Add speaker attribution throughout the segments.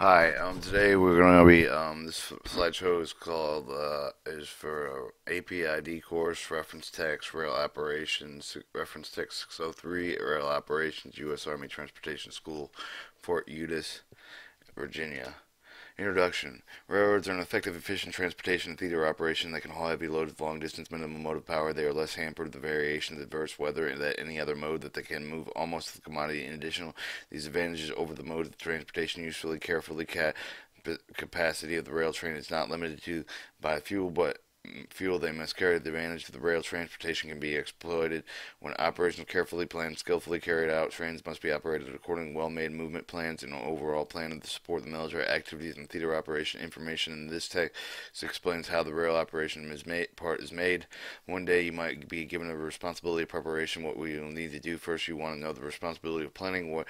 Speaker 1: Hi, um, today we're going to be, um, this slideshow is called, uh, is for APID course, reference text, rail operations, reference text 603, rail operations, U.S. Army Transportation School, Fort Eustis, Virginia. Introduction. Railroads are an effective, efficient transportation and theater operation that can haul heavy loads with long distance minimum motive power. They are less hampered the variations of adverse weather than any other mode that they can move almost the commodity. In addition, these advantages over the mode of transportation usefully carefully ca capacity of the rail train is not limited to by fuel but fuel they must carry. The advantage of the rail transportation can be exploited when operations carefully planned, skillfully carried out. Trains must be operated according to well-made movement plans and an overall plan to support the military activities and theater operation information. In this text explains how the rail operation is made, part is made. One day you might be given a responsibility of preparation. What we will need to do first, you want to know the responsibility of planning, where,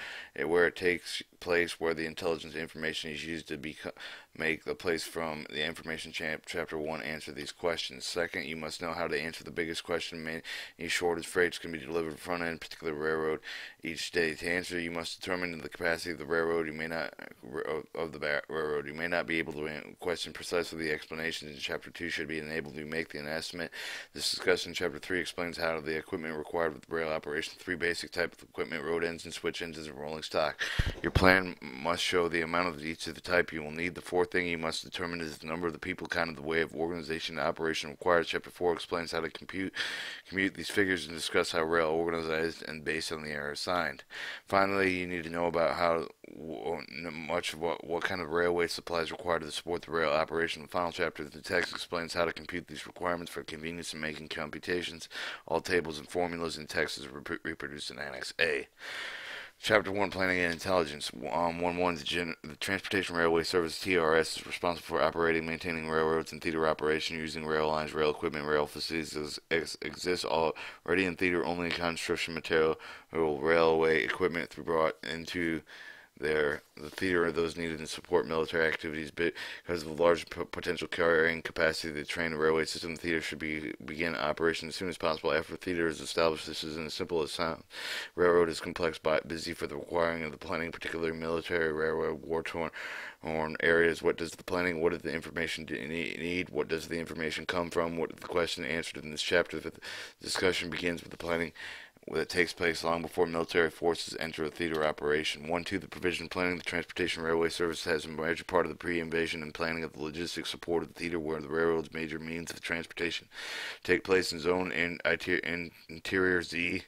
Speaker 1: where it takes place, where the intelligence information is used to be make the place from the information chapter 1 answer these questions. Second, you must know how to answer the biggest question. Many shortage freights can be delivered front end, particular railroad, each day. To answer, you must determine the capacity of the railroad. You may not of the railroad. You may not be able to question precisely the explanations in chapter 2 should be enabled to make an estimate. This discussion in chapter 3 explains how the equipment required with rail operation. Three basic types of equipment: road engines, switch engines, and rolling stock. Your plan must show the amount of each of the type you will need. The fourth thing you must determine is the number of the people, kind of the way of organization and operation required. Chapter 4 explains how to compute, compute these figures and discuss how rail organized and based on the error assigned. Finally, you need to know about how much of what, what kind of railway supplies required to support the rail operation. The final chapter of the text explains how to compute these requirements for convenience in making computations. All tables and formulas in text is reproduced in Annex A. Chapter 1 Planning and Intelligence. Um, 1 1 the, the Transportation Railway Service TRS is responsible for operating, maintaining railroads and theater operation using rail lines, rail equipment, rail facilities ex exists all already in theater only construction material, railway equipment brought into there. The theater are those needed to support military activities, but because of the large potential carrying capacity of the train and railway system, the theater should be begin operation as soon as possible after the theater is established. This isn't as simple as sound. Railroad is complex, but busy for the requiring of the planning, particularly military, railroad, war-torn areas. What does the planning, what does the information need? What does the information come from? What the question answered in this chapter? The discussion begins with the planning that takes place long before military forces enter a theater operation. 1. 2. The provision planning the transportation railway service has a major part of the pre-invasion and planning of the logistics support of the theater where the railroad's major means of transportation take place in zone and interior Z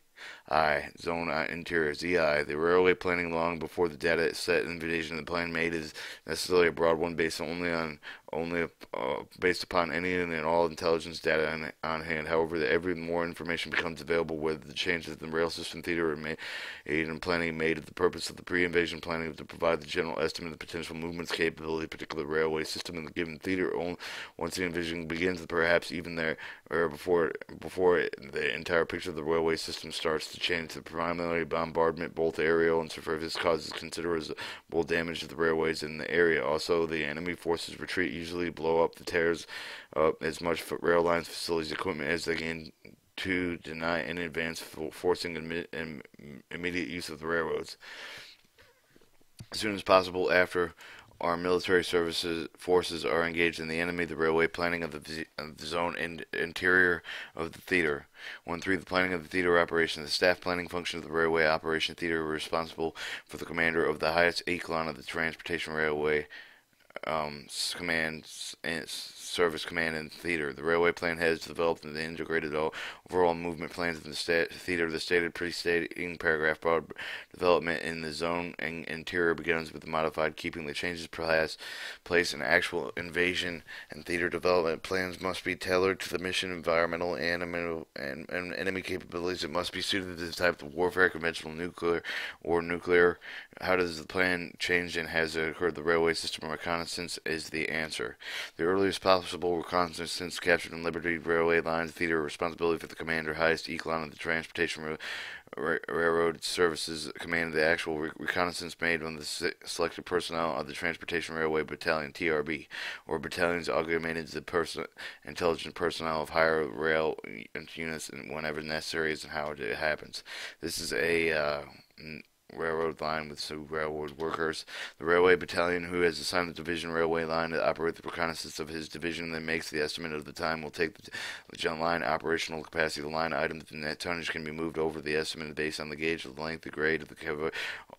Speaker 1: I. Zone Interior ZI. The railway planning long before the data set invitation of the plan made is necessarily a broad one based only on only uh, based upon any and all intelligence data on, on hand. However, the, every more information becomes available with the changes in the rail system theater made and planning made of the purpose of the pre-invasion planning to provide the general estimate of the potential movements capability particular railway system in the given theater. Only, Once the invasion begins, perhaps even there or before before the entire picture of the railway system starts to change. The primary bombardment, both aerial and surface, causes considerable damage to the railways in the area. Also, the enemy forces retreat usually blow up the tears up as much rail lines, facilities, equipment as they can to deny in advance, forcing immediate use of the railroads. As soon as possible after our military services forces are engaged in the enemy, the railway planning of the, of the zone interior of the theater. 1 3. The planning of the theater operation. The staff planning function of the railway operation theater responsible for the commander of the highest echelon of the transportation railway um, command and service command and theater. The railway plan has developed the integrated overall movement plans of the theater. The stated preceding paragraph broad development in the zone and interior begins with the modified keeping the changes place, place and actual invasion and theater development plans must be tailored to the mission, environmental, and, and, and enemy capabilities. It must be suited to the type of warfare, conventional, nuclear, or nuclear. How does the plan change and has it occurred? The railway system reconnaissance is the answer. The earliest possible reconnaissance captured in Liberty Railway Lines Theater responsibility for the commander, highest echelon of the transportation Railroad Services commanded the actual re reconnaissance made on the se selected personnel of the Transportation Railway Battalion (TRB), or battalions augmented the person intelligent personnel of higher rail units whenever necessary and how it happens. This is a uh, railroad line with two railroad workers. The railway battalion, who has assigned the division railway line to operate the reconnaissance of his division and then makes the estimate of the time, will take the general line operational capacity of the line item. The net tonnage can be moved over the estimate based on the gauge of the length, the grade of the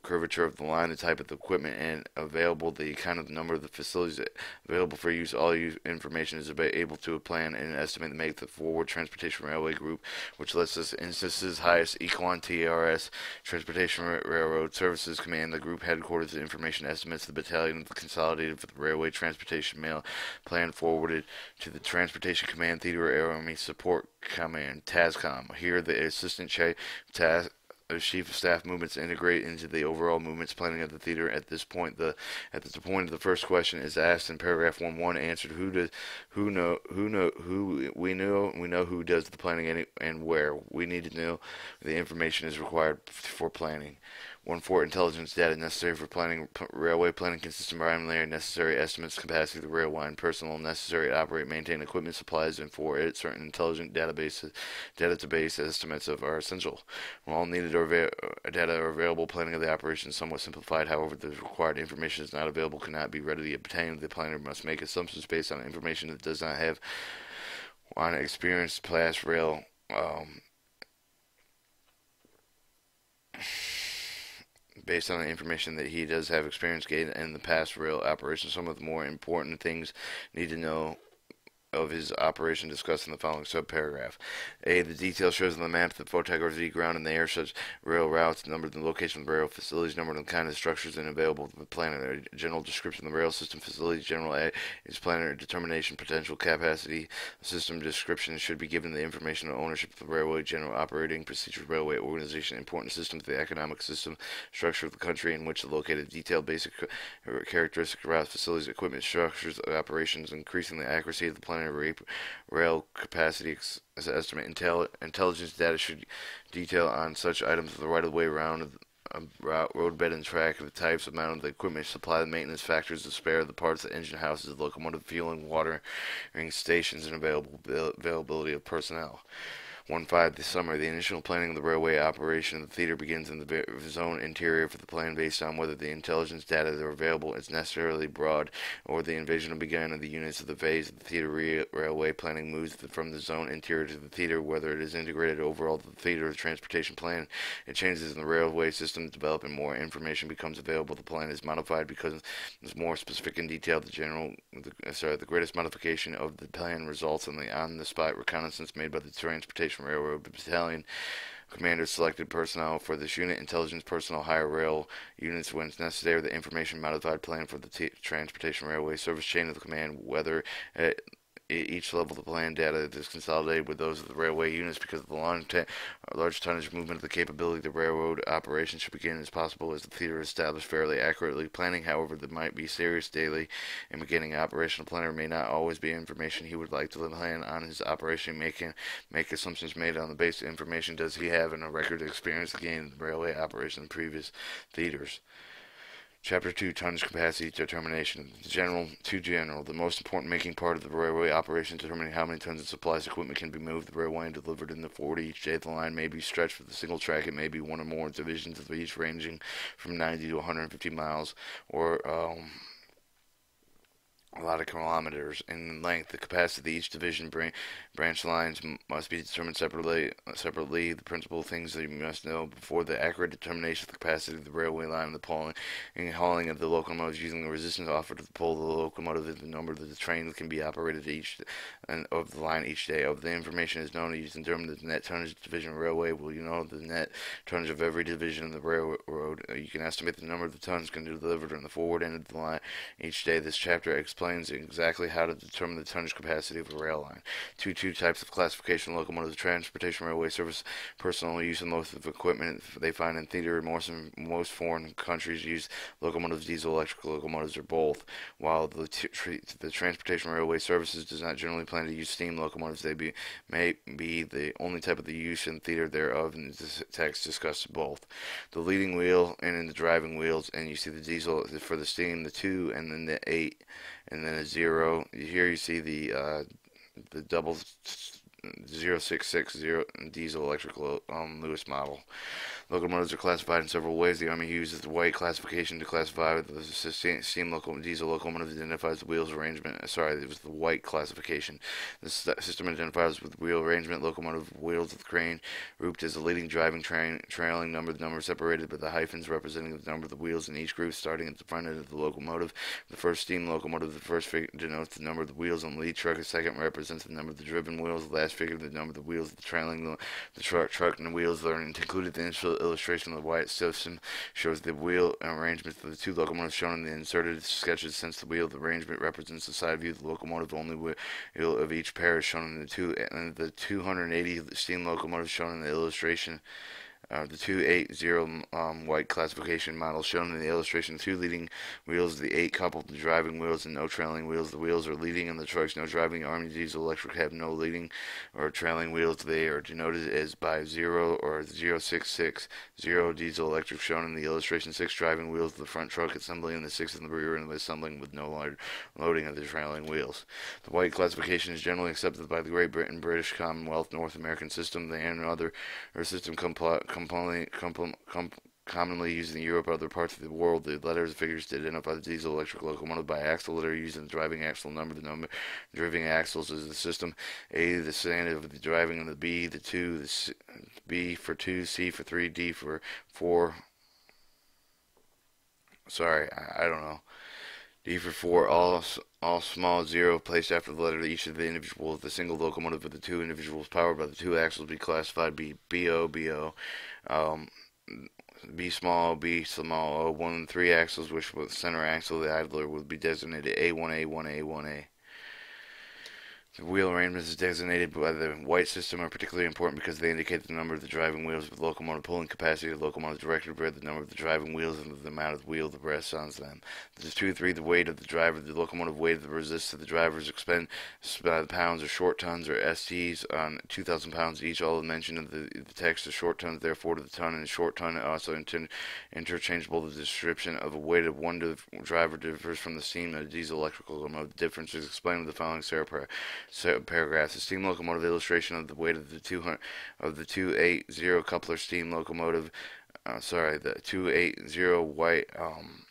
Speaker 1: curvature of the line, the type of the equipment, and available the kind of the number of the facilities available for use. All information is able to a plan and estimate to make the forward transportation railway group, which lists us instances highest Equan TRS Transportation Railroad Services Command, the group headquarters, information estimates the battalion the consolidated for the railway transportation mail plan forwarded to the Transportation Command Theater Air Army Support Command TASCOM. Here, the assistant chief task chief of staff movements integrate into the overall movements planning of the theater. At this point, the at the point of the first question is asked in paragraph one one answered. Who does who know who know who we know we know who does the planning and, and where we need to know the information is required for planning. One for intelligence data necessary for planning railway planning consists environmentally necessary estimates capacity of the railway and personnel necessary to operate maintain equipment supplies and for it certain intelligent databases database estimates of are essential. When all needed or data are available, planning of the operation is somewhat simplified. However, the required information is not available, cannot be readily obtained. The planner must make assumptions based on information that does not have on experienced past rail um, based on the information that he does have experience gained in the past rail operations, some of the more important things need to know of his operation discussed in the following subparagraph. A. The detail shows on the map the photography ground and the air such rail routes, number and location of the rail facilities, number and kind of structures and available to the planner. A general description of the rail system facilities, general A is planner determination, potential capacity. System description should be given the information of ownership of the railway, general operating procedures, railway organization, important systems, the economic system, structure of the country in which the located, detailed basic characteristics, routes, facilities, equipment, structures, operations, increasing the accuracy of the planner rail capacity estimate. Intel, intelligence data should detail on such items the right of way around a um, route, roadbed and track, of the types, amount of the equipment, supply, the maintenance factors, the spare, the parts, the engine houses, the locomotive fueling, watering stations, and available availability of personnel. 1-5 this summer. The initial planning of the railway operation of the theater begins in the zone interior for the plan based on whether the intelligence data that are available is necessarily broad or the invasion will begin of the units of the phase of the theater railway planning moves from the zone interior to the theater, whether it is integrated overall to the theater the transportation plan. It changes in the railway system develop and more information becomes available. The plan is modified because it's more specific and detailed. The general, the, sorry, the greatest modification of the plan results in the on-the-spot reconnaissance made by the transportation Railroad Battalion. Commander selected personnel for this unit. Intelligence personnel hire rail units when necessary. The information modified plan for the transportation railway service chain of the command, whether at each level of the plan data is consolidated with those of the railway units because of the long large tonnage movement of the capability the railroad operation should begin as possible as the theater is established fairly accurately. Planning, however, there might be serious daily and beginning operational planner may not always be information he would like to plan on his operation, making make assumptions made on the basis of information does he have in a record of experience gained in railway operation in previous theaters. Chapter 2 Tonnage Capacity Determination. The General to General. The most important making part of the railway operation determining how many tons of supplies equipment can be moved the railway and delivered in the forward each day. The line may be stretched with a single track. It may be one or more divisions of each ranging from 90 to 150 miles or um, a lot of kilometers in length. The capacity of each division branch lines must be determined separately. Separately, the principal things that you must know before the accurate determination of the capacity of the railway line and the pulling and hauling of the locomotives using the resistance offered to the pull of the locomotive the number of the train can be operated each and of the line each day. Of the information is known use in terms the net tonnage of division railway. Will you know the net tonnage of every division of the railroad? You can estimate the number of the tons can be delivered on the forward end of the line each day. This chapter explains explains exactly how to determine the tonnage capacity of a rail line. Two two types of classification locomotives, transportation railway service, personal use and loads of equipment they find in theater. Most most foreign countries use locomotives, diesel, electric locomotives, or both. While the the transportation railway services does not generally plan to use steam locomotives, they be, may be the only type of the use in theater thereof, and this text discusses both. The leading wheel and in the driving wheels, and you see the diesel for the steam, the two, and then the eight and then a zero. Here you see the uh, the double 0660 diesel electrical um, Lewis model. Locomotives are classified in several ways. The Army uses the Whyte classification to classify the steam locomotive. Diesel locomotive identifies the wheels arrangement. Uh, sorry, it was the Whyte classification. The system identifies with wheel arrangement, locomotive wheels the crane, grouped as the leading driving train, trailing number. The number separated by the hyphens representing the number of the wheels in each group, starting at the front end of the locomotive. The first steam locomotive, the first figure denotes the number of the wheels on the lead truck. The second represents the number of the driven wheels. The last figure, the number of the wheels of the trailing the, the truck, truck, and the wheels. Learning included the initial illustration of the Whyte system shows the wheel arrangement of the two locomotives shown in the inserted sketches. Since the wheel the arrangement represents the side view of the locomotive, only wheel of each pair is shown in the two and the 280 steam locomotives shown in the illustration uh, the 280 um, Whyte classification model shown in the illustration, two leading wheels, the eight coupled the driving wheels, and no trailing wheels. The wheels are leading in the trucks, no driving. Army diesel electric have no leading or trailing wheels. They are denoted as by 0 or 066. 0 diesel electric shown in the illustration, six driving wheels, the front truck assembly, and the six in the rear and the assembling with no loading of the trailing wheels. The Whyte classification is generally accepted by the Great Britain, British Commonwealth, North American system, and other system commonly, used in Europe or other parts of the world. The letters and figures to identify the diesel electric locomotive by axle letter in the driving axle number. The number driving axles is the system. A, the standard of the driving, and the B, the two, the C, B for two, C for three, D for four. Sorry, I, I don't know. D for four, all all small zero placed after the letter of each of the individuals. The single locomotive of the two individuals powered by the two axles be classified B BO BO. Um, B small, B small, O one and three axles, which with center axle the idler would be designated A1A, 1A, 1A. The wheel arrangements designated by the Whyte system are particularly important because they indicate the number of the driving wheels with locomotive pulling capacity, the locomotive directed rear, the number of the driving wheels, and the amount of wheel that rests on them. The two, three, the weight of the driver, the locomotive weight of the resist of the drivers expend the uh, pounds or short tons or STs on 2,000 pounds each. All mentioned in the, the text of short tons, therefore to the ton, and short ton also inter interchangeable. The description of a weight of one driver differs from the steam of diesel electrical locomotive. The difference is explained with the following paragraph paragraphs. The steam locomotive illustration of the weight of the two of the two eight zero coupler steam locomotive. Uh, sorry, the two eight zero Whyte um,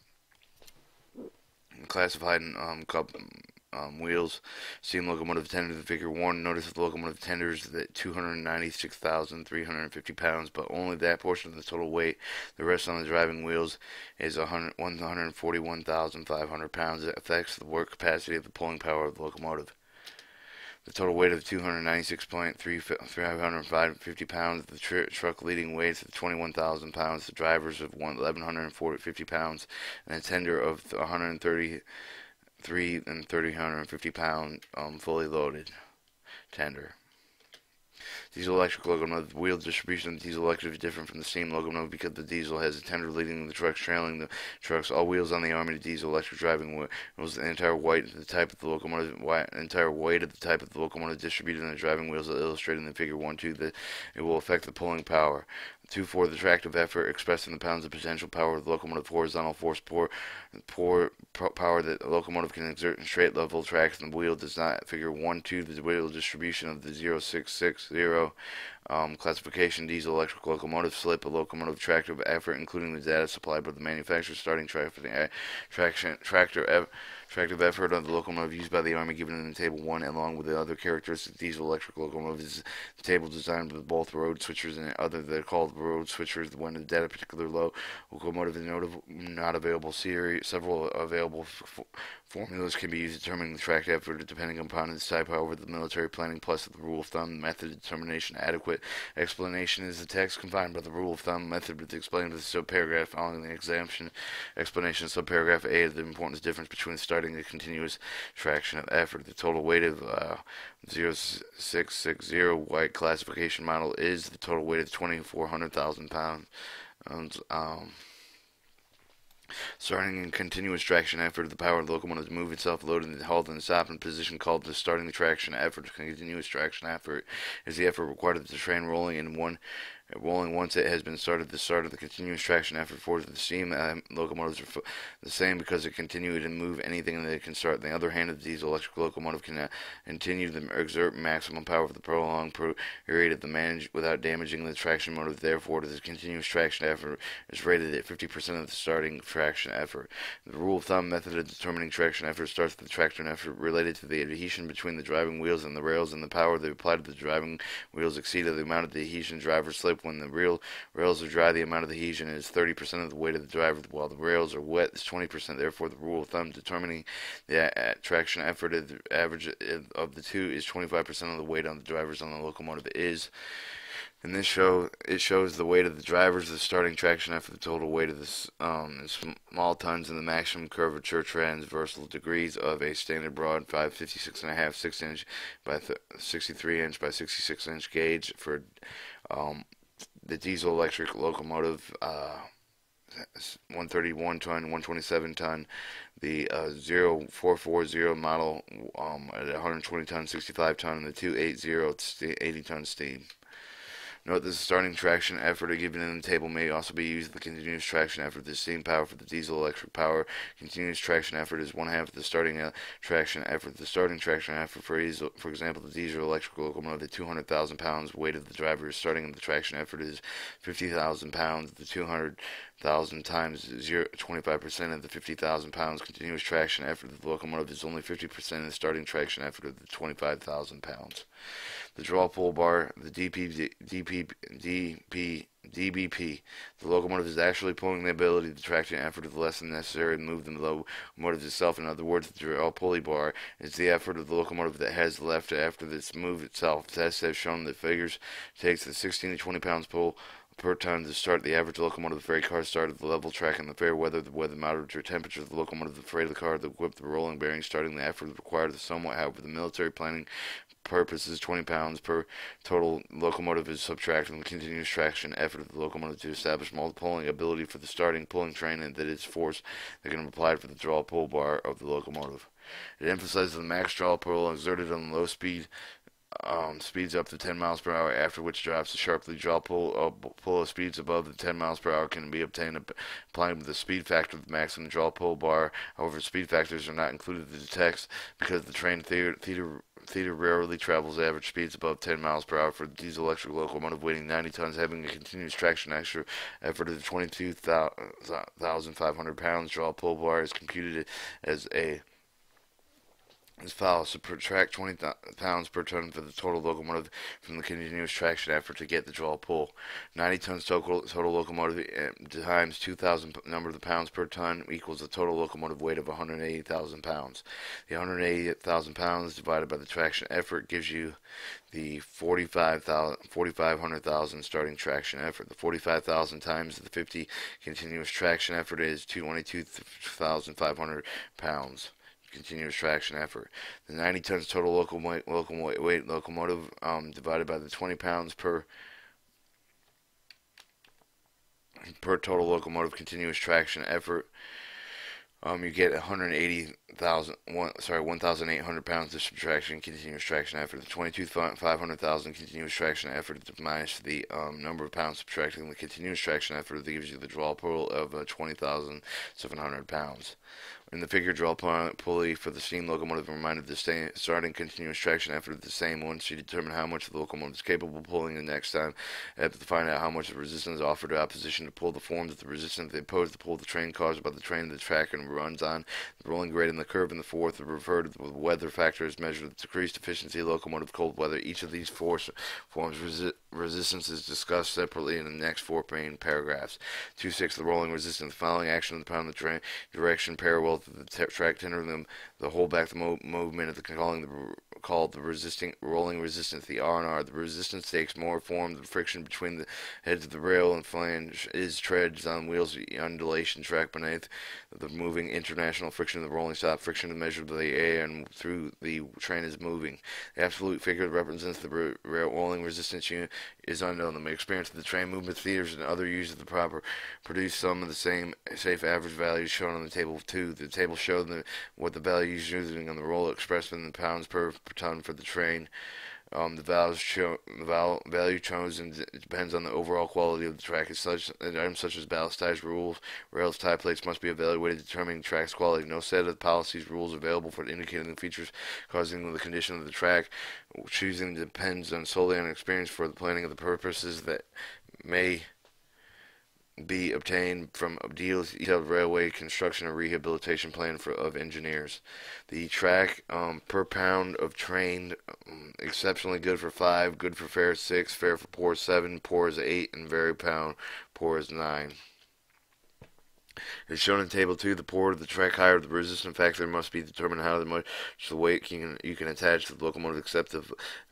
Speaker 1: classified um, cup, um, wheels. Steam locomotive tender the figure one. Notice the locomotive tenders that 296,350 pounds, but only that portion of the total weight. The rest on the driving wheels is 141,500 pounds. It affects the work capacity of the pulling power of the locomotive. The total weight of 296.350 pounds. The tr truck leading weights of 21,000 pounds. The drivers of 1,150 pounds. And a tender of 133 and 350 pound um, fully loaded tender. Diesel electric locomotive. The wheel distribution of the diesel electric is different from the steam locomotive because the diesel has a tender leading the trucks, trailing the trucks. All wheels on the Army diesel electric driving wheels. The entire weight of the type of the locomotive, entire weight of the type of the locomotive distributed in the driving wheels illustrated in the figure 1 2 that it will affect the pulling power. Two four the tractive effort expressed in the pounds of potential power of the locomotive horizontal force poor power that the locomotive can exert in straight level tracks and the wheel does not figure one two the wheel distribution of the 0660 um, classification diesel electric locomotive slip a locomotive tractive effort including the data supplied by the manufacturer starting tractor traction tractor Tractive effort of the locomotive used by the Army given in Table 1 along with the other characteristics of diesel electric locomotives. The table designed with both road switchers and other they're called road switchers when the data particular low locomotive is not available series several available Formulas can be used determining the track effort depending upon its type. However, the military planning plus the rule of thumb method determination adequate explanation is the text confined by the rule of thumb method with explained with the subparagraph following the exemption explanation subparagraph A of the importance difference between starting a continuous traction of effort. The total weight of uh, 0660 Whyte classification model is the total weight of 2400,000 pounds. Um, Starting in continuous traction effort the power of the locomotive to move itself, load and halt and stop in position called the starting traction effort. Continuous traction effort is the effort required of the train rolling in one rolling once it has been started. The start of the continuous traction effort for the steam uh, locomotives are the same because it continue to move anything that it can start. On the other hand, the diesel electric locomotive can uh, continue to exert maximum power for the prolonged period of the manage without damaging the traction motor. Therefore, the continuous traction effort is rated at 50% of the starting traction effort. The rule of thumb method of determining traction effort starts with the traction effort related to the adhesion between the driving wheels and the rails and the power they apply to the driving wheels exceeded the amount of the adhesion driver slip when the real rails are dry, the amount of adhesion is 30% of the weight of the driver, while the rails are wet is 20%. Therefore, the rule of thumb determining the traction effort of the average of the two is 25% of the weight on the drivers on the locomotive is. In this show, it shows the weight of the drivers, the starting traction effort, the total weight of the um, small tons, and the maximum curvature transversal degrees of a standard broad 556.5 6 inch by 63 inch by 66 inch gauge for um, the diesel electric locomotive, uh, 131 ton, 127 ton, the uh, 0440 model um, at 120 ton, 65 ton, and the 280 80 ton steam. Note that the starting traction effort given in the table may also be used the continuous traction effort. The steam power for the diesel electric power continuous traction effort is one half of the starting uh, traction effort. The starting traction effort for diesel, for example, the diesel electric locomotive, the 200,000 pounds weight of the driver starting the traction effort is 50,000 pounds. The 200 thousand times 0, 25% of the 50,000 pounds continuous traction effort of the locomotive is only 50% of the starting traction effort of the 25,000 pounds. The draw pull bar, the DP, DP, DP, DBP, the locomotive is actually pulling the ability to traction effort of less than necessary to move the locomotive itself. In other words, the draw pulley bar is the effort of the locomotive that has left after this move itself. Tests have shown that figures takes the 16 to 20 pounds pull per ton to start the average locomotive the freight car started the level track in the fair weather the weather moderate temperature the locomotive the freight of the car the whip the rolling bearing starting the effort required the somewhat however the military planning purposes 20 pounds per total locomotive is subtracted from the continuous traction effort of the locomotive to establish multiplying ability for the starting pulling train and that its force that can be applied for the draw pull bar of the locomotive. It emphasizes the max draw pull exerted on low speed um, speeds up to 10 miles per hour, after which drops sharply draw pull, uh, pull of speeds above the 10 miles per hour can be obtained applying the speed factor of the maximum draw pull bar. However, speed factors are not included in the text because the train theater, theater Theta rarely travels average speeds above 10 miles per hour for the diesel electric locomotive weighing 90 tons, having a continuous traction extra effort of 22,500 pounds. Draw pull bar is computed as a this file subtract 20 pounds per ton for the total locomotive from the continuous traction effort to get the draw pull. 90 tons total, total locomotive eh, times 2,000 number of the pounds per ton equals the total locomotive weight of 180,000 pounds. The 180,000 pounds divided by the traction effort gives you the 4,500,000 starting traction effort. The 45,000 times the 50 continuous traction effort is 22,500 pounds continuous traction effort. The 90 tons total local weight, local weight locomotive um, divided by the 20 pounds per per total locomotive continuous traction effort. Um, you get 180,000, sorry, 1,800 pounds of subtraction continuous traction effort. The 22,500,000 continuous traction effort minus the um, number of pounds subtracting the continuous traction effort gives you the draw pull of uh, 20,700 pounds. In the figure draw pulley for the steam locomotive and reminded the starting continuous traction effort of the same once you determine how much the locomotive is capable of pulling the next time. Have to find out how much the resistance offered to opposition to pull the forms of the resistance they oppose to pull the train caused by the train the track and runs on. The rolling grade and the curve in the fourth refer to the weather factor is measured the decreased efficiency locomotive cold weather. Each of these force forms resi resistance is discussed separately in the next four main paragraphs. 2-6 the rolling resistance following action of the pound the train direction parallel to the track tender them the hold back the mo movement of the calling the called the resisting rolling resistance the R&R the resistance takes more form the friction between the heads of the rail and flange is treads on wheels the undulation track beneath the moving international friction of the rolling stop friction is measured by the air and through the train is moving. The absolute figure represents the rolling resistance unit is unknown the experience of the train movement theaters and other use of the proper produce some of the same safe average values shown on the table 2 the table shows the, what the values using on the roll expressed in the pounds per, ton for the train Um, the, the val- value chosen depends on the overall quality of the track. As such, items such as ballast ties, rules, rails, tie plates must be evaluated determining track's quality. No set of policies, rules available for indicating the features causing the condition of the track. Choosing depends on solely on experience for the planning of the purposes that may be obtained from a detailed railway construction and rehabilitation plan for, of engineers. The track um, per pound of train, um, exceptionally good for 5, good for fair 6, fair for poor 7, poor is 8, and very pound, poor is 9. As shown in Table 2, the of the track higher the resistance factor must be determined how much the weight you can, you can attach to the locomotive except the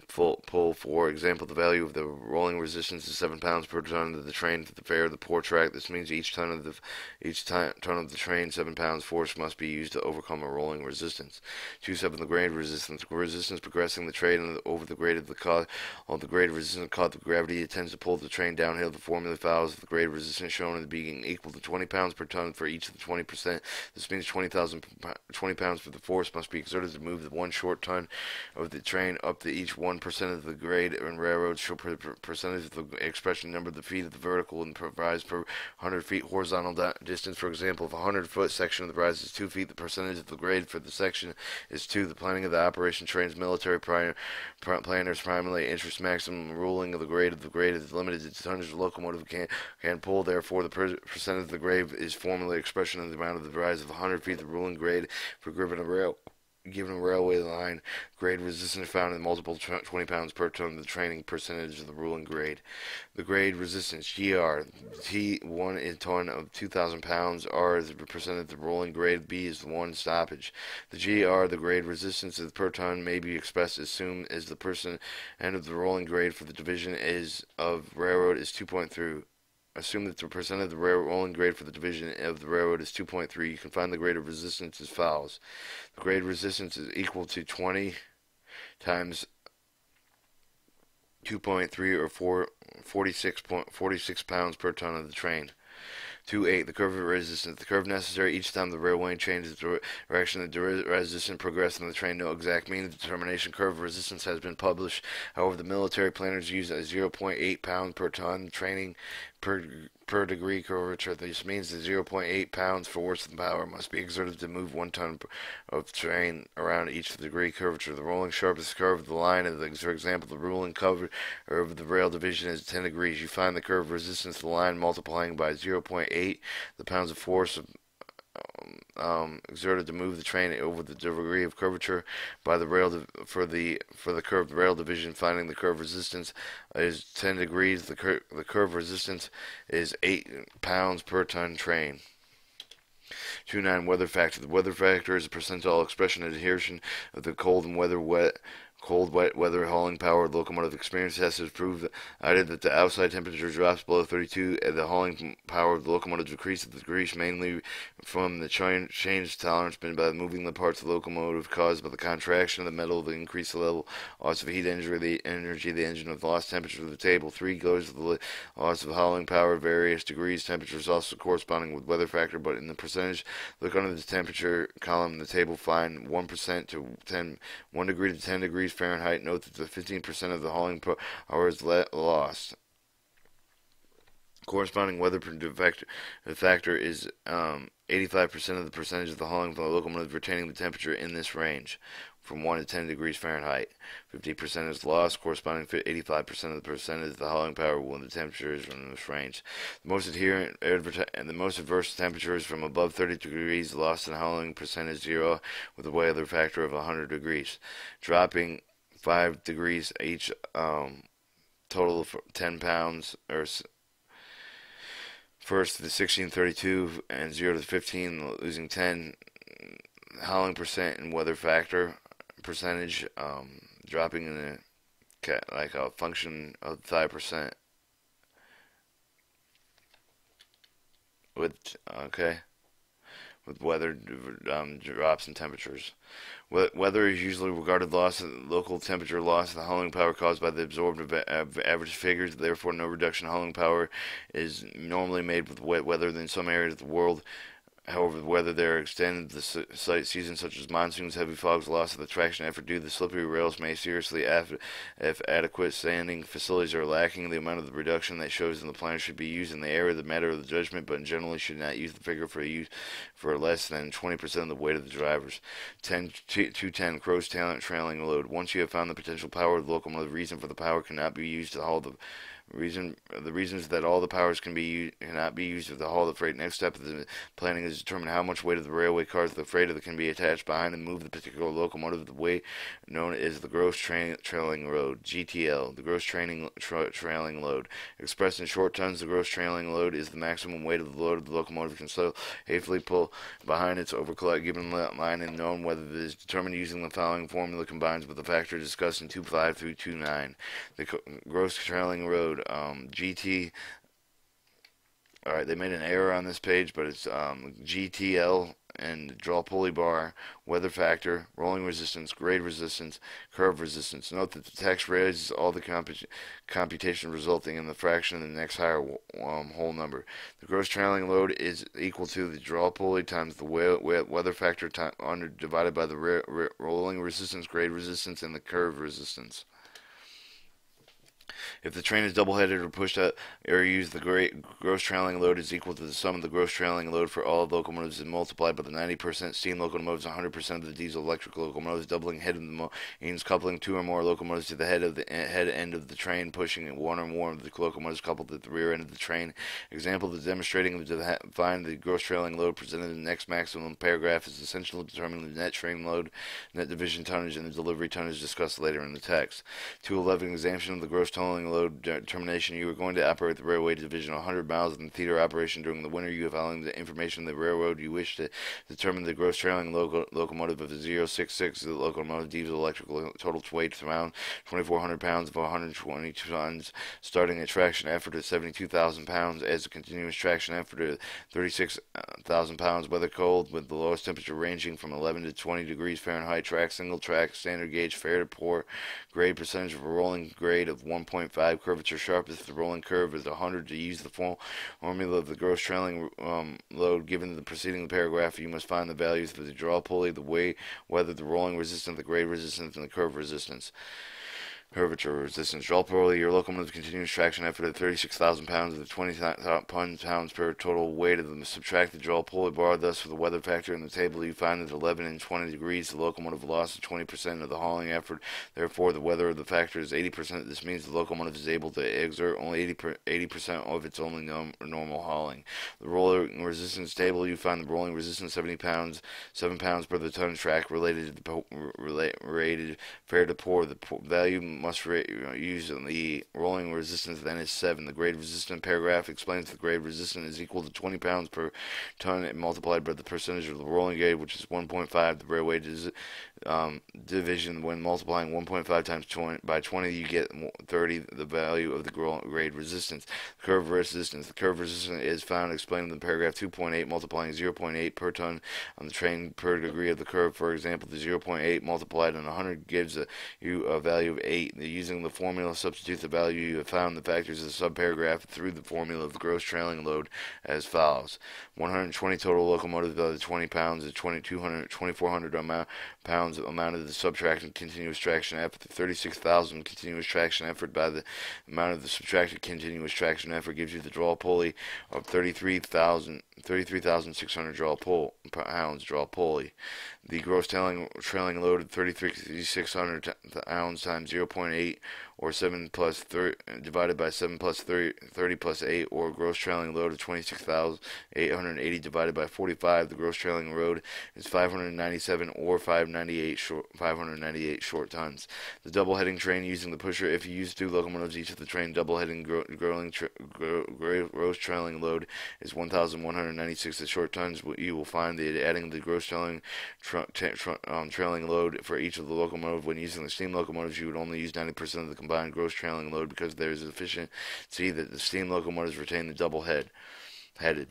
Speaker 1: pull. For example, the value of the rolling resistance is 7 pounds per ton of the train to the fair of the poor track. This means each ton of the each ton of the train, 7 pounds force must be used to overcome a rolling resistance. 2-7 the grade resistance. Resistance progressing the train over the grade of the car. While the grade resistance caught the gravity, it tends to pull the train downhill. The formula follows the grade resistance shown in the beginning equal to 20 pounds per ton for each of the 20%. This means 20,000 20 pounds for the force must be exerted to move the one short ton of the train up to each 1% of the grade in railroads show per percentage of the expression number of the feet of the vertical and provides per 100 feet horizontal distance. For example, if a 100 foot section of the rise is 2 feet, the percentage of the grade for the section is 2. The planning of the operation trains military pri planners primarily interest maximum ruling of the grade of the grade is limited to tonnage the locomotive can, can pull. Therefore, the per percent of the grade is formally expression of the amount of the rise of 100 feet. The ruling grade for gripping a rail given railway line, grade resistance found in multiple 20 pounds per ton the training percentage of the ruling grade. The grade resistance, GR, T 1 in ton of 2,000 pounds, R is the percent of the rolling grade, B is the one stoppage. The GR, the grade resistance per ton, may be expressed as soon as the percent end of the rolling grade for the division is of railroad is 2.3 Assume that the percent of the rolling grade for the division of the railroad is 2.3. You can find the grade of resistance as follows. The grade resistance is equal to 20 times 2.3 or 4, 46, 46 pounds per ton of the train. 2.8. The curve of resistance. The curve necessary each time the railway changes the direction the resistance progresses in the train. No exact mean of determination curve of resistance has been published. However, the military planners use a 0.8 pound per ton training per per degree curvature. This means that 0.8 pounds force and power must be exerted to move one ton of train around each degree curvature. The rolling sharpest curve of the line, of for example, the ruling cover of the rail division is 10 degrees. You find the curve resistance of the line multiplying by 0.8 the pounds of force of um, exerted to move the train over the degree of curvature by the rail for the for the curved rail division. Finding the curve resistance is 10 degrees. The cur the curve resistance is 8 pounds per ton train. 2.9 weather factor. The weather factor is a percentile expression adhesion of the cold and weather wet Cold, wet weather hauling power locomotive experience tests has proved either that the outside temperature drops below 32 and the hauling power of the locomotive decreases the decrease mainly from the change tolerance been by moving the parts of the locomotive caused by the contraction of the metal the increase the level loss of heat energy the energy of the engine with lost temperature of the table. Three goes to the loss of hauling power various degrees. Temperatures also corresponding with weather factor, but in the percentage, look under the temperature column in the table, find 1% to 10, 1 degree to 10 degrees Fahrenheit. Note that the 15% of the hauling power is lost. Corresponding weather factor is um, 85% of the percentage of the hauling from the locomotive retaining the temperature in this range from 1 to 10 degrees Fahrenheit. 50% is lost, corresponding to 85% of the percentage of the hauling power when the temperature is in this range. The most adherent and the most adverse temperatures from above 30 degrees lost in hauling percentage zero with a weather factor of 100 degrees. Dropping 5 degrees each um, total of 10 pounds or first to the 1632 and 0 to the 15 losing 10 hauling percent and weather factor percentage um, dropping in the like a function of 5% with okay with weather um, drops in temperatures. Weather is usually regarded loss of local temperature loss of the hauling power caused by the absorbed average figures. Therefore, no reduction in hauling power is normally made with wet weather. In some areas of the world, However, whether they're extended the site season, such as monsoons, heavy fogs, loss of the traction effort due to the slippery rails, may seriously affect if adequate sanding facilities are lacking. The amount of the reduction that shows in the plan should be used in the area of the matter of the judgment, but generally should not use the figure for use for less than 20% of the weight of the drivers. 10 210 Crow's talent trailing load. Once you have found the potential power of the locomotive, reason for the power cannot be used to haul the Reason the reasons that all the powers can be cannot be used to haul the freight. Next step of the planning is to determine how much weight of the railway cars the freight that can be attached behind and move the particular locomotive. The weight known as the gross tra trailing load (GTL), the gross training tra trailing load. Expressed in short tons, the gross trailing load is the maximum weight of the load of the locomotive can safely pull behind its overclock given line and known whether it is determined using the following formula combines with the factor discussed in 2.5 through 2.9. The gross trailing load um, GT. All right, they made an error on this page, but it's um, GTL and draw pulley bar, weather factor, rolling resistance, grade resistance, curve resistance. Note that the text raises all the comput computation resulting in the fraction of the next higher um, whole number. The gross trailing load is equal to the draw pulley times the weather factor under divided by the rolling resistance, grade resistance, and the curve resistance. If the train is double-headed or pushed out or used, the gross trailing load is equal to the sum of the gross trailing load for all locomotives and multiplied by the 90% steam locomotives, 100% of the diesel electric locomotives, doubling head means coupling two or more locomotives to the head of the eh, head end of the train, pushing one or more of the locomotives coupled at the rear end of the train. Example: the demonstrating the find the gross trailing load presented in the next maximum paragraph is essential to determine the net train load, net division tonnage, and the delivery tonnage discussed later in the text. 211 examination of the gross load determination, you are going to operate the railway division 100 miles in the theater operation during the winter. You have following the information the railroad. You wish to determine the gross trailing loco locomotive of the 066, the locomotive diesel electrical total weight around 2,400 pounds of 120 tons, starting at traction effort at 72,000 pounds as a continuous traction effort at 36,000 uh, pounds. Weather cold with the lowest temperature ranging from 11 to 20 degrees Fahrenheit. Track single track standard gauge fair to poor grade percentage of a rolling grade of 1.5 Curvature sharp if the rolling curve is 100. To use the formula of the gross trailing um, load given in the preceding paragraph, you must find the values for the draw pulley, the weight, whether the rolling resistance, the grade resistance, and the curve resistance curvature resistance. Draw pulley your locomotive continuous traction effort at 36,000 pounds of 20 uh, pounds per total weight of the subtracted draw pulley bar. Thus, for the weather factor in the table, you find that 11 and 20 degrees, the locomotive lost 20% of the hauling effort. Therefore, the weather of the factor is 80%. This means the locomotive is able to exert only 80% of its only normal hauling. The rolling resistance table, you find the rolling resistance 70 pounds, 7 pounds per the ton track related to the rated fair to poor. The value must use the rolling resistance then is 7. The grade resistance paragraph explains the grade resistance is equal to 20 pounds per ton multiplied by the percentage of the rolling grade, which is 1.5. The railway um, division, when multiplying 1.5 times 20 by 20, you get 30, the value of the grade resistance. The curve resistance. The curve resistance is found explained in paragraph 2.8, multiplying 0.8 per ton on the train per degree of the curve. For example, the 0.8 multiplied on 100 gives a, you a value of 8. Using the formula, substitute the value you have found the factors of the subparagraph through the formula of the gross trailing load as follows. 120 total locomotive the 20 pounds 2200, 2400 amount, pounds amount of the subtracted continuous traction effort. The 36,000 continuous traction effort by the amount of the subtracted continuous traction effort gives you the draw pulley of 33,000 33,600 draw pull pounds draw pulley. The gross trailing, trailing load of 33,600 pounds times 0.8 or 7 plus 30 divided by 7 plus 30, 30 plus 8 or gross trailing load of 26,880 divided by 45 the gross trailing load is 597 or 598 short 598 short tons. The double heading train using the pusher if you use two locomotives each of the train double heading gro tra gross trailing load is 1196 short tons. You will find that adding the gross trailing tra tra um, trailing load for each of the locomotive when using the steam locomotives you would only use 90% of the combined gross trailing load because there is efficiency that the steam locomotives retain the double head headed.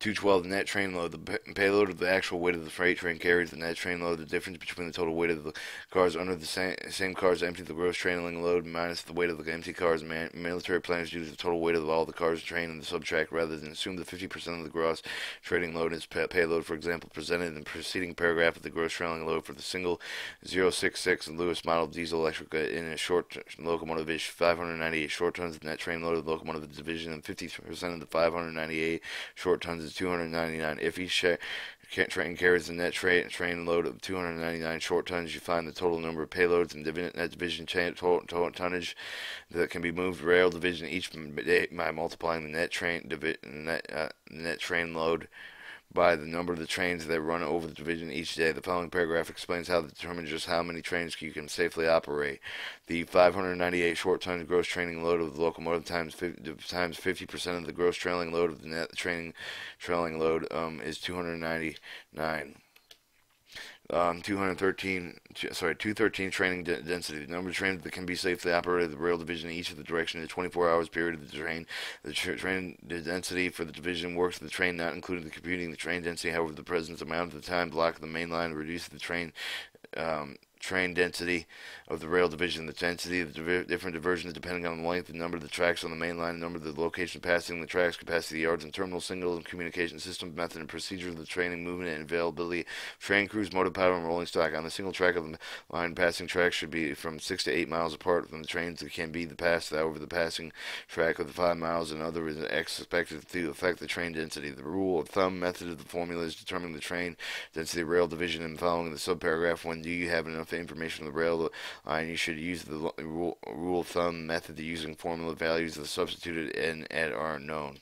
Speaker 1: 212 the net train load the payload of the actual weight of the freight train carries the net train load. The difference between the total weight of the cars under the same, same cars empty the gross trailing load minus the weight of the empty cars. Man, military planners use the total weight of all the cars train and the subtract rather than assume that 50% of the gross trading load is pay payload. For example presented in the preceding paragraph of the gross trailing load for the single 066 Lewis model diesel electric uh, in a short locomotive is 598 short tons. Of net train load of the locomotive division and 50% of the 598 short tons is 299. If each train carries the net train, train load of 299 short tons, you find the total number of payloads and net division chain, total, total tonnage that can be moved rail division each day by multiplying the net train net, uh, net train load by the number of the trains that run over the division each day. The following paragraph explains how to determine just how many trains you can safely operate. The 598 short ton gross training load of the locomotive times 50, times 50% of the gross trailing load of the net training trailing load um, is 299 um, 213, sorry, 213 training de density. The number of trains that can be safely operated the rail division in each of the direction in the 24 hours period of the train. The tra train density for the division works the train, not including the computing the train density. However, the presence amount of the time block of the main line reduces the train um, train density of the rail division, the density of the different diversions depending on the length and number of the tracks on the main line, the number of the location passing the tracks, capacity yards and terminal signals and communication system, method and procedure of the training, movement and availability, train crews, motive power, and rolling stock. On the single track of the line, passing tracks should be from 6 to 8 miles apart from the trains that can be the pass that over the passing track of the 5 miles and other is expected to affect the train density. The rule of thumb method of the formula is determining the train density rail division and following the subparagraph when do you have enough information on the rail line uh, you should use the rule, rule of thumb method using formula values that substituted in and are known.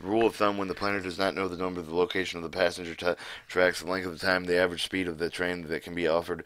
Speaker 1: Rule of thumb: When the planner does not know the number, the location of the passenger tracks, the length of the time, the average speed of the train that can be offered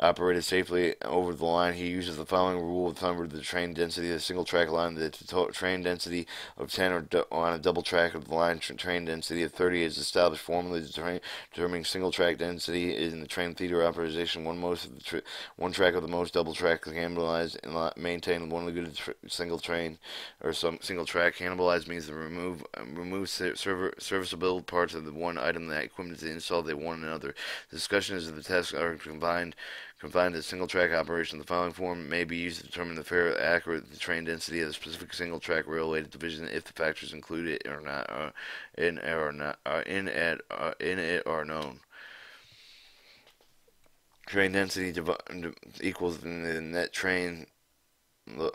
Speaker 1: operated safely over the line, he uses the following rule of thumb for the train density of the single track line. The train density of 10 or on a double track of the line train density of 30 is established formally determining single track density in the train theater operation. One most of the tra one track of the most double track cannibalized and maintain one good single train or some single track. Cannibalized means to remove um, remove server, serviceable parts of the one item that equipment to install they one another. The discussion is that the tasks are combined Confined to single track operation, the following form may be used to determine the fair accurate train density of the specific single track railway division if the factors included or not are in or not are in it are in it are known. Train density equals the net train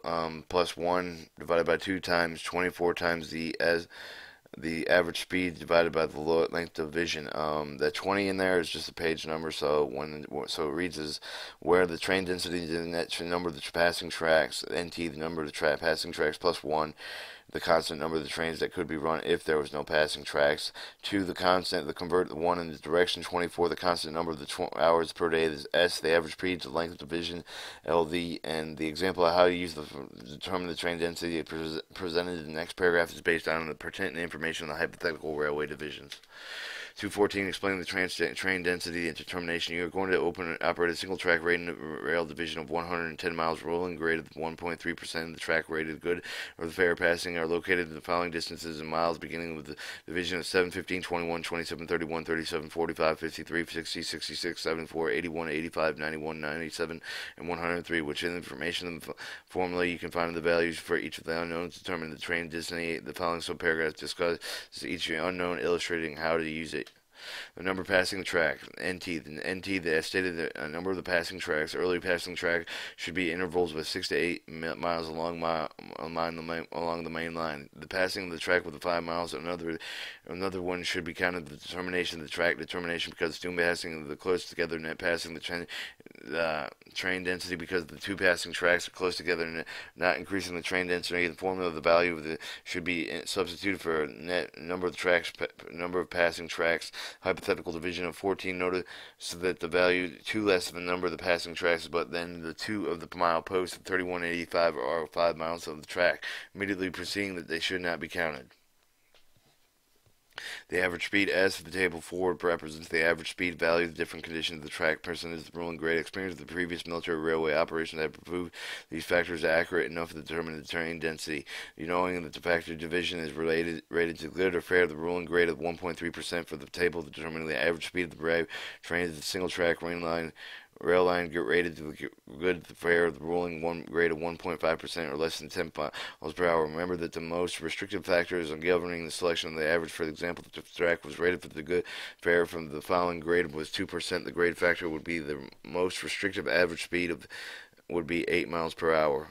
Speaker 1: um, plus 1 divided by 2 times 24 times the as the average speed divided by the length of vision. Um, the 20 in there is just a page number, so when so it reads as where the train density the net number of the passing tracks, NT the number of the tra passing tracks plus one, the constant number of the trains that could be run if there was no passing tracks. Two, the constant, the convert the one in the direction. 24, the constant number of the hours per day is S, the average speed, the length of division, LD, and the example of how to use the determine the train density presented in the next paragraph is based on the pertinent information on the hypothetical railway divisions. 214, explaining the trans train density and determination. You are going to open and operate a single track rated uh, rail division of 110 miles rolling grade of 1.3% of the track rated good or the fare passing are located in the following distances in miles, beginning with the division of 7, 15, 21, 27, 31, 37, 45, 53, 60, 66, 74, 81, 85, 91, 97, and 103, which information in the formula you can find the values for each of the unknowns, determine the train density. The following subparagraphs discuss each unknown, illustrating how to use it. The number passing the track, NT. The NT, the stated the uh, number of the passing tracks. Early passing track should be intervals with six to eight miles along my, along the main, along the main line. The passing of the track with the five miles. Another another one should be counted. The determination of the track determination because two passing the close together net passing the train uh, train density because the two passing tracks are close together and not increasing the train density. The formula of the value of the should be uh, substituted for net number of tracks number of passing tracks hypothetical division of 14 noted so that the value 2 less than the number of the passing tracks but then the 2 of the mile post of 3185 are 5 miles of the track. Immediately preceding that they should not be counted The average speed S for the table 4 represents the average speed value of the different conditions of the track percentage of the ruling grade experience of the previous military railway operation that proved these factors accurate enough to determine the train density. You knowing that the factor division is related rated to good or fair, the ruling grade of 1.3% for the table determining the average speed of the train is the single track rail line rail line get rated to the good fair the ruling one grade of 1.5% or less than 10 miles per hour. Remember that the most restrictive factors on governing the selection of the average, for example, the track was rated for the good fair from the following grade was 2%. The grade factor would be the most restrictive average speed of would be 8 miles per hour.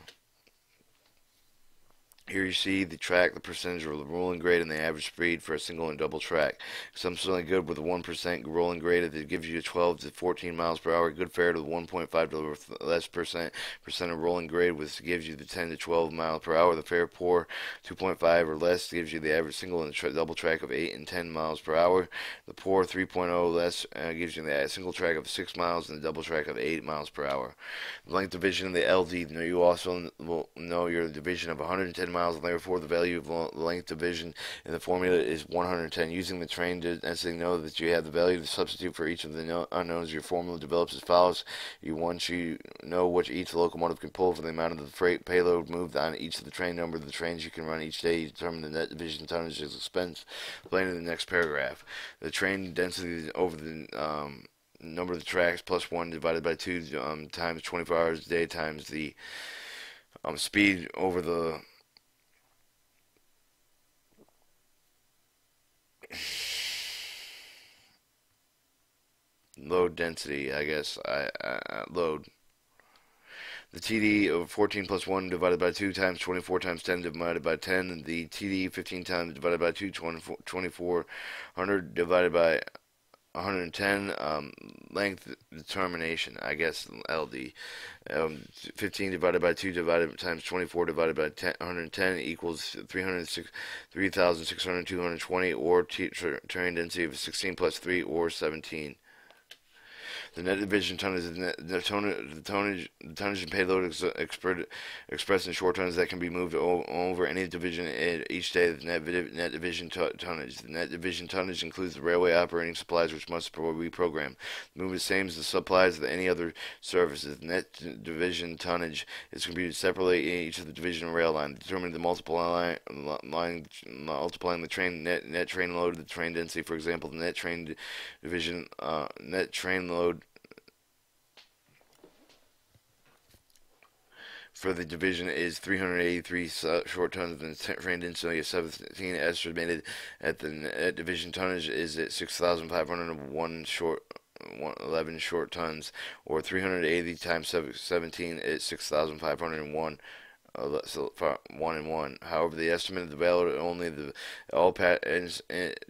Speaker 1: Here you see the track, the percentage of the rolling grade, and the average speed for a single and double track. Something good with a 1% rolling grade that gives you 12 to 14 miles per hour. Good fare to the 1.5 to less percent percent of rolling grade, which gives you the 10 to 12 miles per hour. The fare poor 2.5 or less gives you the average single and tra double track of 8 and 10 miles per hour. The poor 3.0 less uh, gives you the single track of 6 miles and the double track of 8 miles per hour. The length division of the LD. You also know your division of 110 miles miles, and therefore the value of length division in the formula is 110. Using the train necessarily know that you have the value to substitute for each of the unknowns, your formula develops as follows. You once you know what each locomotive can pull for the amount of the freight payload moved on each of the train number of the trains you can run each day, you determine the net division tonnage expense. Explain in the next paragraph. The train density over the um, number of the tracks plus 1 divided by 2 um, times 24 hours a day times the um, speed over the load density, I guess. I, I, load. The TD of 14 plus 1 divided by 2 times 24 times 10 divided by 10. The TD 15 times divided by 2, 24, 2400 divided by 110 um, length determination, I guess LD. Um, 15 divided by 2 divided times 24 divided by 10, 110 equals 3,620 or train density of 16 plus 3 or 17. The net division tonnage is the, the, tonnage, the tonnage, the tonnage and payload ex, expert, expressed in short tons that can be moved over any division each day. The net, net division tonnage. The net division tonnage includes the railway operating supplies which must be reprogrammed. The move is the same as the supplies of any other services. The net division tonnage is computed separately in each of the division rail line. Determining the multiple line, line multiplying the train net net train load, the train density. For example, the net train division uh, net train load for the division is 383 short tons and trained instantly 17 estimated at the division tonnage is at 6,501 short 11 short tons or 380 times 17 is 6,501 uh, one and one. However, the estimate of the value only the all pa-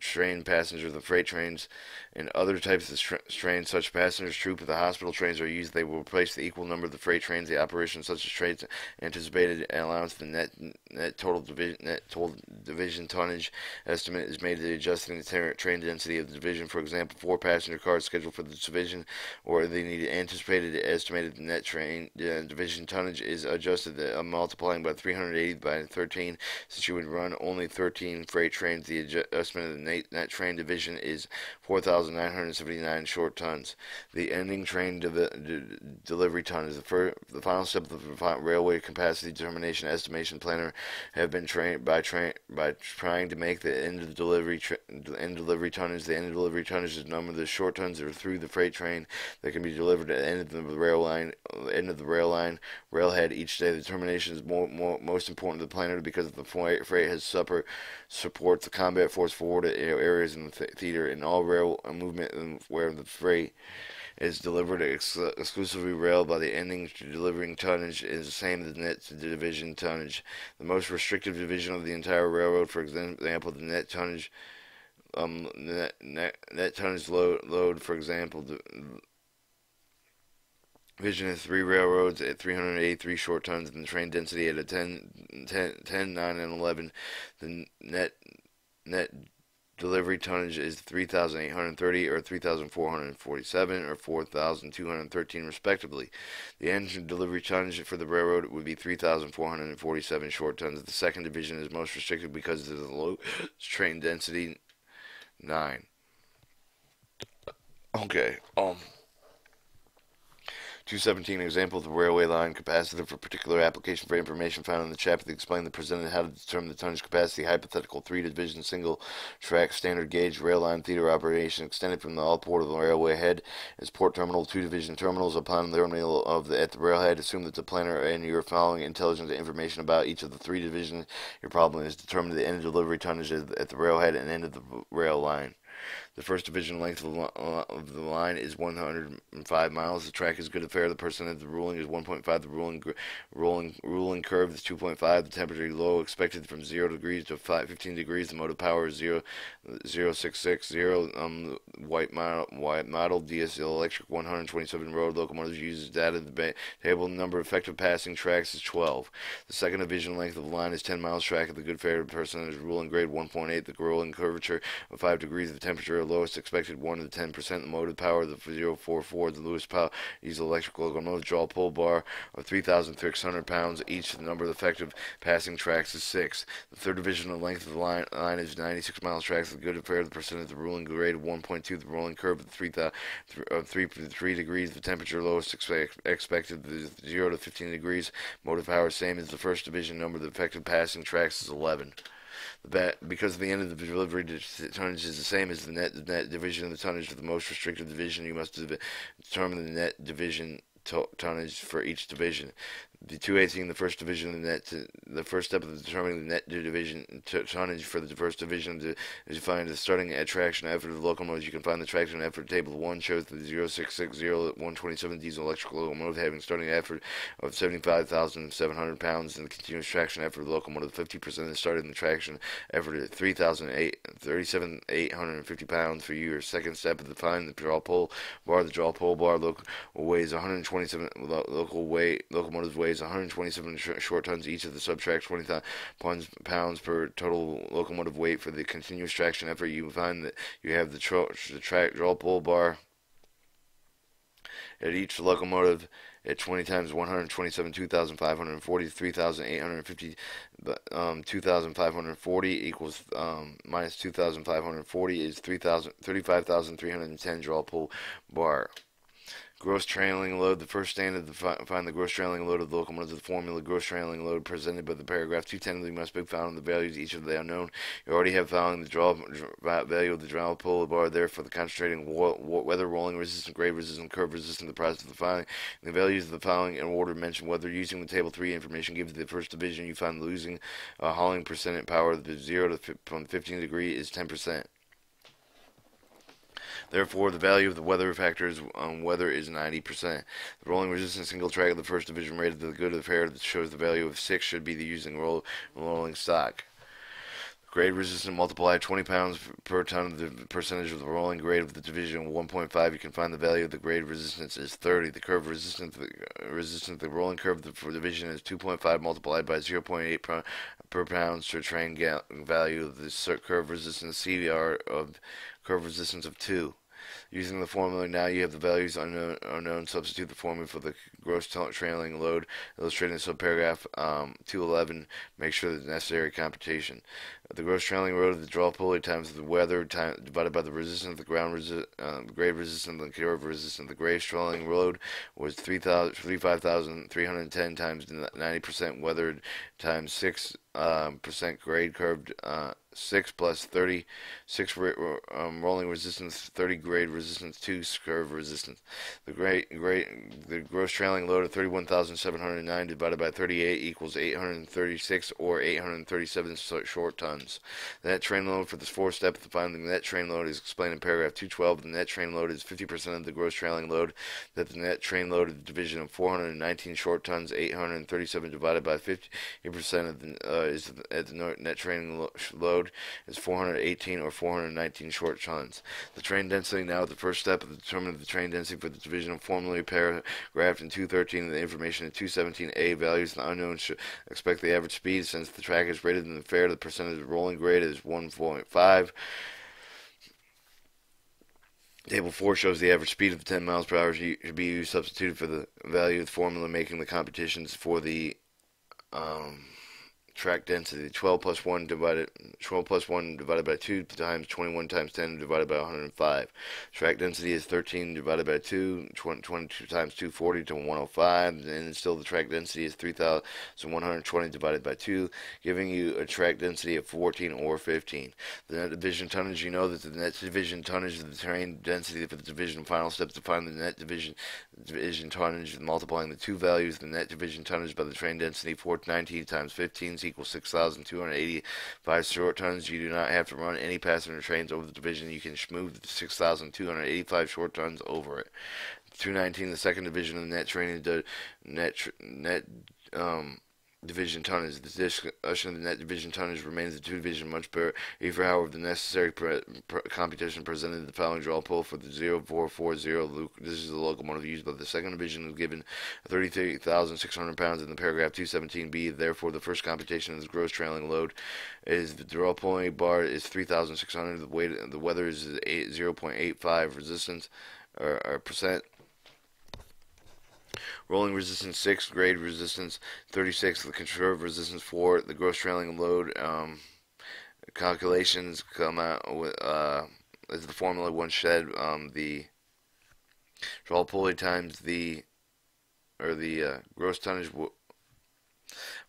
Speaker 1: train passengers, the freight trains, and other types of tra- trains, such as passengers, troop, of the hospital trains are used. They will replace the equal number of the freight trains. The operation such as trains anticipated allowance the net net total division net total division tonnage estimate is made to adjusting the train density of the division. For example, four passenger cars scheduled for the division, or they need anticipated estimated net train uh, division tonnage is adjusted. The amount multiplying by 380 by 13, since you would run only 13 freight trains, the adjustment of the net train division is 4,979 short tons. The ending train de de delivery ton is the, the final step of the railway capacity determination estimation planner have been trained by by trying to make the end of the delivery end delivery tonnage. The end delivery tonnage is the number of the short tons that are through the freight train that can be delivered at the end of the rail line, end of the rail line, railhead each day. The determination is more, more most important to the planner because the freight has supper supports the combat force forward areas in the theater and all rail movement where the freight is delivered ex exclusively rail by the ending delivering tonnage is the same as the net division tonnage. The most restrictive division of the entire railroad, for example, the net tonnage um, net, net, net tonnage load, load, for example, Vision has three railroads at 383 short tons and the train density at a 10, 10, 10 9, and 11. The net net delivery tonnage is 3,830 or 3,447 or 4,213 respectively. The engine delivery tonnage for the railroad would be 3,447 short tons. The second division is most restricted because of the low train density nine. Okay. Um. 217 example of the railway line capacitor for particular application for information found in the chapter that explained the presented how to determine the tonnage capacity hypothetical three division single track standard gauge rail line theater operation extended from the all port of the railway head as port terminal two division terminals upon the terminal of the at the railhead. Assume that the planner and you are following intelligent information about each of the three divisions your problem is determine the end of delivery tonnage at the railhead and end of the rail line the first division length of the line is 105 miles. The track is good affair. The percent of the ruling is 1.5. The ruling ruling ruling curve is 2.5. The temperature low expected from 0 degrees to 5, 15 degrees. The motive power is 0, 0 0. Um, white model, white model DSL electric 127 road locomotives uses data. The table number of effective passing tracks is 12. The second division length of the line is 10 miles. Track of the good fair percentage ruling grade 1.8. The ruling curvature of 5 degrees. The temperature lowest expected 1 to 10 percent. The motive power of the 044. The Lewis Power diesel electric locomotive draw pull bar of 3,600 pounds each. The number of effective passing tracks is 6. The third division of length of the line, line is 96 miles. Tracks the good affair. The percent of the ruling grade of 1.2. The rolling curve of 3, of 3, 3 degrees. The temperature lowest expect, expected 0 to 15 degrees. Motive power same as the first division. Number of effective passing tracks is 11 that because the end of the delivery tonnage is the same as the net, net division of the tonnage of the most restricted division, you must determine the net division tonnage for each division the 218, the first division, the net, the first step of determining the net division tonnage for the first division to, is to find the starting attraction effort of the locomotives. You can find the traction effort table. One shows the 0660 127 diesel electrical locomotive having starting effort of 75,700 pounds, and the continuous traction effort of the locomotive 50% is started in the traction effort at 37,850 pounds for your Second step is to find the draw pole bar. The draw pole bar local weighs 127 local weight locomotive weight weighs 127 sh short tons each of the subtract 20 pounds, pounds per total locomotive weight for the continuous traction effort. You find that you have the, the track draw pull bar at each locomotive at 20 times 127 2,540 3,850 um, 2,540 equals um, minus 2,540 is 3,000 35,310 draw pull bar Gross trailing load. The first standard to find the gross trailing load of the locomotive. The formula gross trailing load presented by the paragraph 210 must be found in the values each of the unknown. You already have found the draw value of the draw pull bar there for the concentrating weather rolling resistant, grade resistant, curve resistant. The price of the following. The values of the filing in order mentioned whether using the table 3 information gives the first division you find losing uh, hauling percent power of the 0 to from 15 degree is 10%. Therefore, the value of the weather factor on um, weather is 90%. The rolling resistance single track of the first division rated to the good of the fair that shows the value of 6 should be the using roll, rolling stock. Grade resistance multiplied 20 pounds per ton of the percentage of the rolling grade of the division 1.5. You can find the value of the grade resistance is 30. The curve resistance the, resistance the rolling curve for division is 2.5 multiplied by 0.8 per, per pounds to train value of the curve resistance CVR of curve resistance of 2. Using the formula now you have the values unknown, unknown. Substitute the formula for the gross trailing load illustrated in subparagraph um, 211. Make sure the necessary computation. The gross trailing load of the draw pulley times the weather time, divided by the resistance of the ground resi uh, grade resistance the curve resistance. The grade trailing load was 35,310 times 90% weathered times 6 um, percent grade curved uh, 6 plus 30 6 um, rolling resistance 30 grade resistance 2 curve resistance. The grade, grade the gross trailing load of 31,709 divided by 38 equals 836 or 837 short tons. The net train load for this four step of finding the net train load is explained in paragraph 212 the net train load is 50% of the gross trailing load that the net train load of the division of 419 short tons 837 divided by 50% of the uh, is at the net train load is 418 or 419 short tons. The train density now the first step of determining the train density for the division of formally paragraphed in 213 the information in 217a values the unknown should expect the average speed since the track is rated in the fair. The percentage of rolling grade is 1.5 Table 4 shows the average speed of the 10 miles per hour should be used substituted for the value of the formula making the competitions for the um, track density. 12 plus 1 divided 12 plus 1 divided by 2 times 21 times 10 divided by 105. Track density is 13 divided by 2, 22 times 240 to 105, and still the track density is 3,120 divided by 2, giving you a track density of 14 or 15. The net division tonnage, you know that the net division tonnage of the terrain density for the division final step to find the net division division tonnage, multiplying the two values, the net division tonnage by the train density, 419 times 15 equals 6,285 short tons. You do not have to run any passenger trains over the division. You can move 6,285 short tons over it. 219, the second division of the net training, net, net, um, division tonnage. The discussion of the net division tonnage remains the two division much better. If, however, the necessary pre pre computation presented the following draw pull for the 0440 this is the locomotive used by the second division is given 33,600 pounds in the paragraph 217b. Therefore, the first computation of gross trailing load is the draw pulling bar is 3,600. The weight, the weather is 0.85 resistance or, or percent. Rolling resistance 6, grade resistance 36, the conserved resistance 4, the gross trailing load um, calculations come out with uh, the formula one shed um, the draw pulley times the or the uh, gross tonnage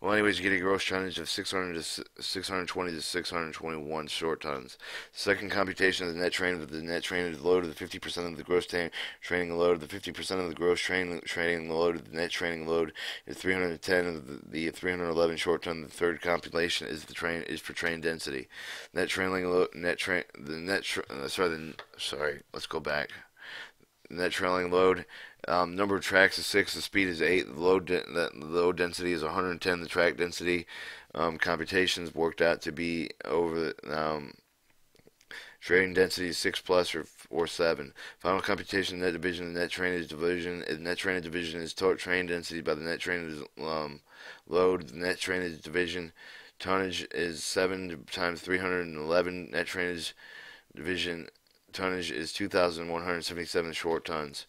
Speaker 1: well, anyways, you get a gross tonnage of 600 to 620 to 621 short tons. Second computation of the net train of the net train load of the 50% of the gross train, training load. of The 50% of the gross train training load of the net training load is 310 of the, the 311 short ton. The third compilation is the train is for train density. Net trailing load net train the net uh, sorry the, sorry let's go back. Net trailing load um, number of tracks is six. The speed is eight. The low de- the load density is 110. The track density um, computations worked out to be over um, trading density is six plus or or seven. Final computation net division. Net trainage division. The net trainage division is total train density by the net trainage um, load. The net trainage division tonnage is seven times 311. Net trainage division tonnage is 2,177 short tons.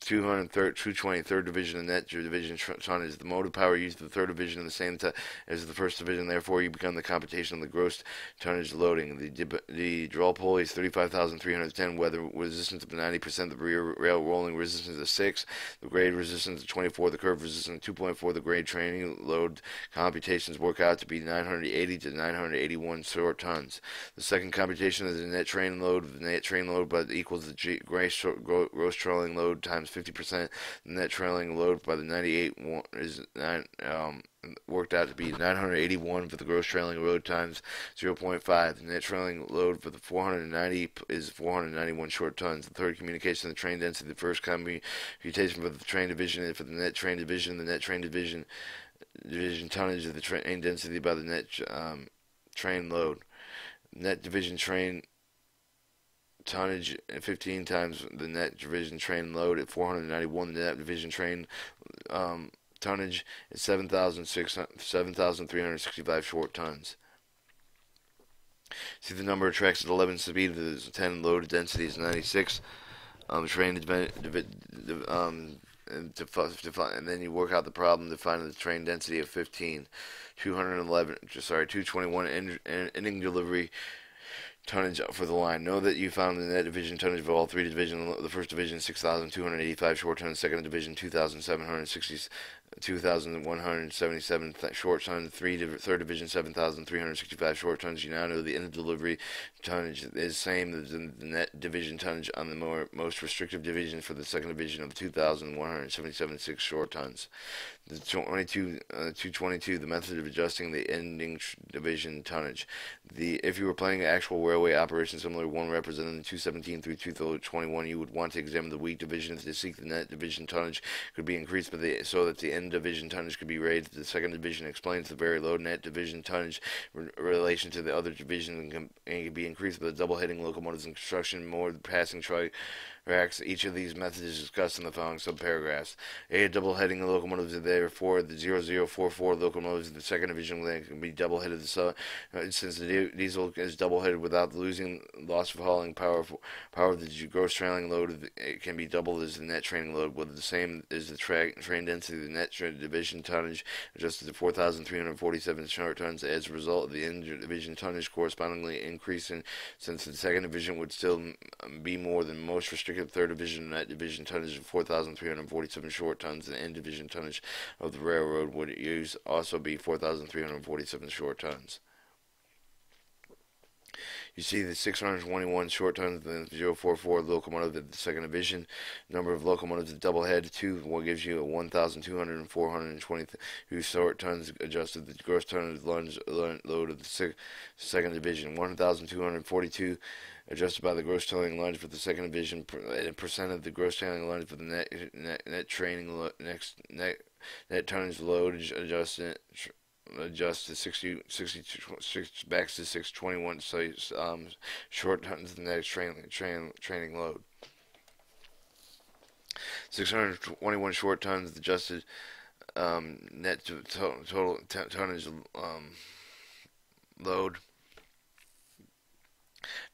Speaker 1: 220 third division and net division tonnage. The motive power used the third division in the same as the first division. Therefore, you become the computation of the gross tonnage loading. The the draw pulley is 35,310. Weather resistance of 90%. The rear rail rolling resistance is 6. The grade resistance is 24. The curve resistance of 2.4. The grade training load computations work out to be 980 to 981 short tons. The second computation is the net train load. The net train load but equals the G, gross, gross trailing load times 50%. The net trailing load by the 98 is nine, um, worked out to be 981 for the gross trailing load times 0.5. The net trailing load for the 490 is 491 short tons. The third communication the train density. The first computation for the train division and for the net train division. The net train division division tonnage of the train density by the net um, train load. Net division train tonnage 15 times the net division train load at 491. The net division train um, tonnage is 7,365 short tons. See the number of tracks at 11 speed is 10 load density is 96. Um, train um, and, to, to, and then you work out the problem to find the train density of 15. 211, sorry, 221 ending delivery tonnage for the line. Know that you found the net division tonnage of all three divisions. The first division, 6,285 short tons. Second division, 2,760 2,177 short tons, three third division 7,365 short tons. You now know the end of delivery tonnage is the same as the net division tonnage on the more most restrictive division for the second division of 2,177 six short tons. The 22 uh, 222 the method of adjusting the ending division tonnage. The if you were planning an actual railway operation similar to one represented in 217 through 221, you would want to examine the weak division to seek the net division tonnage could be increased, the, so that the end division tonnage could be raised. The second division explains the very low net division tonnage in relation to the other division and can, and can be increased the double heading locomotives in construction, more passing track tracks. Each of these methods is discussed in the following subparagraphs. A, double heading locomotives are therefore the 0044 locomotives of the second division link can be double headed so, uh, since the diesel is double headed without losing loss of hauling power. Power of the gross trailing load it can be doubled as the net training load, with the same as the tra- train density. The net division tonnage adjusted to 4,347 short tons as a result of the division tonnage correspondingly increasing, since the second division would still be more than most restricted third division net division tonnage of 4,347 short tons, and end division tonnage of the railroad would use also be 4,347 short tons. You see the 621 short tons the 044 locomotive of the second division. Number of locomotives double head two what gives you a 1,200 short tons adjusted the gross tonnage load of the six, second division. 1,242 adjusted by the gross towing lunge for the second division. Percent of the gross towing lunge for the net net, net training next net net tonnage load adjusted adjust to 60, 60, 60 back to 621 so um, short tons the next training, train, training load. 621 short tons adjusted um, net to to total tonnage um, load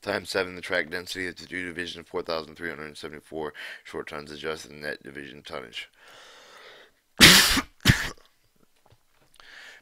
Speaker 1: times 7 the track density of the two division 4,374 short tons adjusted net division tonnage.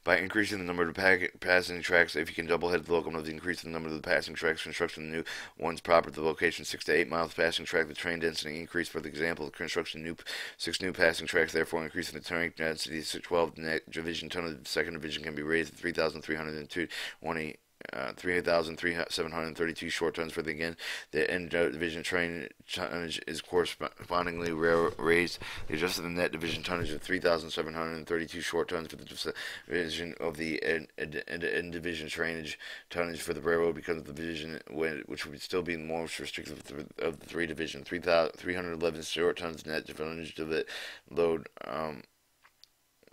Speaker 1: by increasing the number of passing tracks. If you can double head the locomotive, increase the number of the passing tracks. Construction of new ones proper to the location, six to eight miles passing track. The train density increase. For the example, the construction new six new passing tracks, therefore increasing the train density. to 12 net division ton of the second division can be raised to 3,320 uh, 3,732 short tons for the again. The end division train tonnage is correspondingly raised. The adjusted net division tonnage of 3,732 short tons for the division of the end, end, end division trainage tonnage for the railroad becomes the division which would still be the most restrictive of the three division. 311 short tons net tonnage of the load. Um,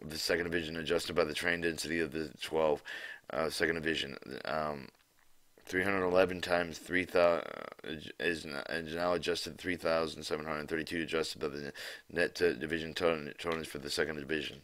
Speaker 1: the second division adjusted by the train density of the 12 uh, second division. Um, 311 times 3,000 is, is now adjusted 3,732 adjusted by the net division tonnage for the second division.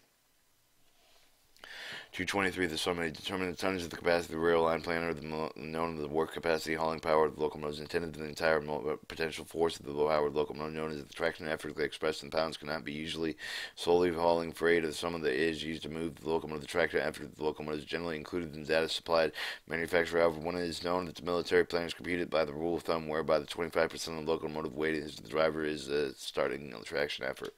Speaker 1: 223, the summary determine the tonnage of the capacity of the rail line plan or the known as the work capacity hauling power of the locomotives intended to the entire uh, potential force of the low powered locomotive known as the traction effort expressed in pounds cannot be usually solely hauling freight or the sum of the is used to move the locomotive. The traction effort of the locomotive is generally included in data supplied manufacturer. However, when it is known that the military plan is computed by the rule of thumb whereby the 25% of the locomotive weight is the driver is uh, starting traction effort.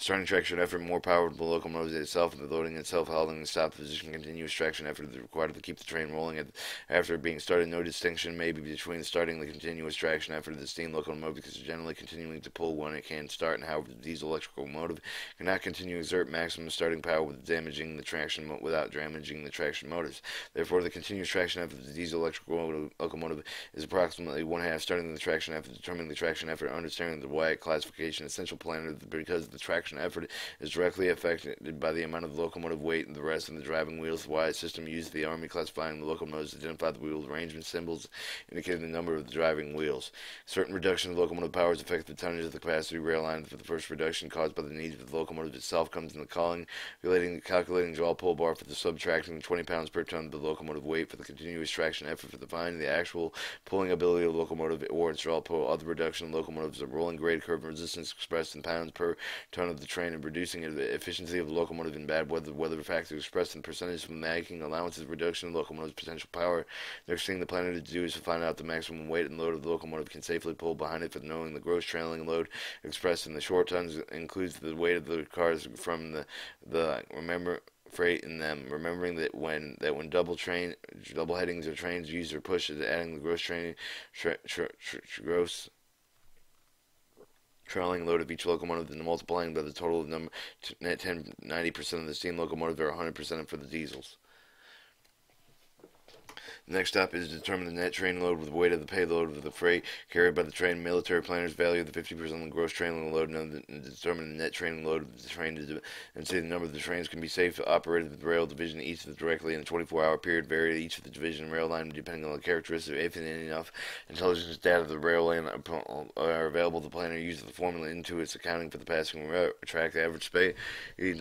Speaker 1: Starting traction effort, more power to the locomotive itself, and the loading itself, holding the stop position, continuous traction effort is required to keep the train rolling after being started. No distinction may be between starting the continuous traction effort of the steam locomotive because it's generally continuing to pull when it can start, and however the diesel electrical motive cannot continue to exert maximum starting power without damaging the traction without damaging the traction motors. Therefore, the continuous traction effort of the diesel electrical locomotive is approximately one half starting the traction effort, determining the traction effort, understanding the Whyte classification, essential planner because the traction effort is directly affected by the amount of locomotive weight and the rest of the driving wheels. The Whyte system used the Army classifying the locomotives to identify the wheel arrangement symbols indicating the number of the driving wheels. Certain reduction of locomotive powers affect the tonnage of the capacity rail line. For the first reduction caused by the needs of the locomotive itself comes in the calling, relating, calculating draw pull bar for the subtracting 20 pounds per ton of the locomotive weight for the continuous traction effort for the finding the actual pulling ability of the locomotive or its draw pull. Other reduction of locomotives, a rolling grade curve resistance expressed in pounds per ton of the train and reducing the efficiency of the locomotive in bad weather. Weather factor expressed in percentage from making allowances reduction of locomotive's potential power. Next thing the planner to do is to find out the maximum weight and load of the locomotive can safely pull behind it for knowing the gross trailing load expressed in the short tons includes the weight of the cars from the the remember freight in them, remembering that when that when double train double headings of trains used or pushed, adding the gross training tra, tra, tra, gross trailing load of each locomotive and multiplying by the total number net 10 90% of the steam locomotive or 100% for the diesels. Next up is to determine the net train load with the weight of the payload of the freight carried by the train. Military planners value the 50% of the gross train load and determine the net train load of the train and say the number of the trains can be safe to operate at the rail division each of the directly in a 24-hour period vary each of the division rail line depending on the characteristics if and enough intelligence data of the rail line are available. The planner uses the formula into its accounting for the passing track the average speed,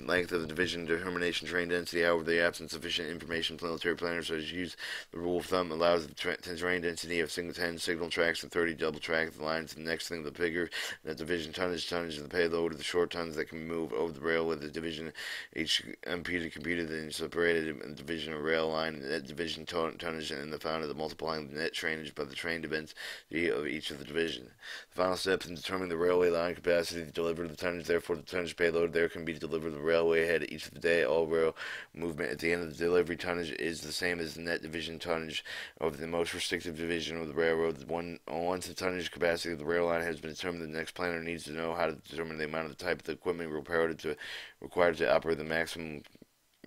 Speaker 1: length of the division determination train density. However, the absence of sufficient information, military planners has used the rule of thumb allows the terrain density of single 10 signal tracks and 30 double track lines. The next thing, the bigger the division tonnage, tonnage of the payload of the short tons that can move over the rail with the division. Each computer computed and separated in division of rail line, that division tonnage, and the found of the multiplying the net trainage by the train density of each of the division. Final steps in determining the railway line capacity to deliver the tonnage. Therefore, the tonnage payload there can be delivered the railway ahead each of the day. All rail movement at the end of the delivery tonnage is the same as the net division tonnage of the most restrictive division of the railroad. One, once the tonnage capacity of the rail line has been determined, the next planner needs to know how to determine the amount of the type of the equipment required to, required to operate the maximum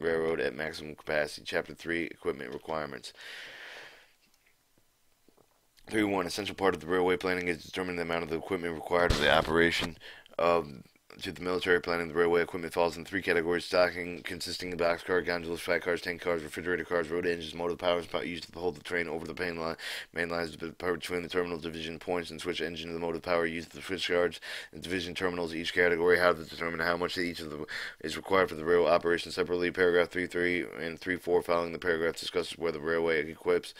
Speaker 1: railroad at maximum capacity. Chapter 3 Equipment Requirements. 3.1 Essential part of the railway planning is determining the amount of the equipment required for the operation of to the military planning, the railway equipment falls in three categories: stocking, consisting of boxcar, gondolas, flat cars, tank cars, refrigerator cars, road engines, motor powers used to hold the train over the main, line, main lines between the terminal division points, and switch engine of the motive power used to the switch yards and division terminals. Each category how to determine how much each of the is required for the rail operation separately. Paragraph 3 3 and 3 4 following the paragraph discusses where the railway equips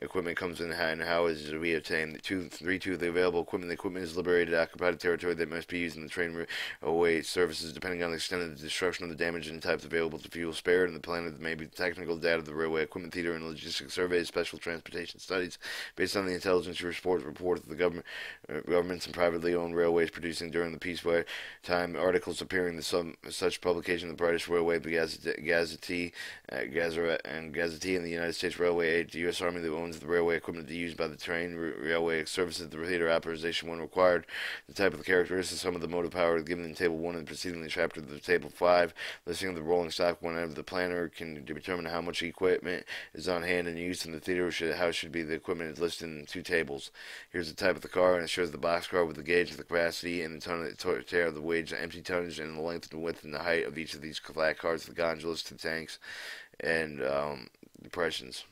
Speaker 1: equipment comes in and how is it to be obtained. Two, three, two, of the available equipment. The equipment is liberated occupied territory that must be used in the train railway services depending on the extent of the destruction of the damage and types available to fuel spared and the plan of maybe the technical data of the railway equipment theater and logistics surveys, special transportation studies based on the intelligence report report of the government uh, governments and privately owned railways producing during the peaceful time articles appearing in some such publication the British Railway Gazette, Gazette, uh, Gazette and Gazette in the United States Railway Age, the U.S. Army that the railway equipment to be used by the train railway services the theater authorization when required, the type of the characteristics, some of the motive power given in Table 1 and preceding the chapter of the Table 5, listing of the rolling stock whenever the planner can determine how much equipment is on hand and used in the theater, should, how should be the equipment is listed in two tables. Here's the type of the car, and it shows the box car with the gauge the capacity and the ton of tear of the wage, the empty tonnage, and the length and width and the height of each of these flat cars, the gondolas, the tanks, and um, depressions.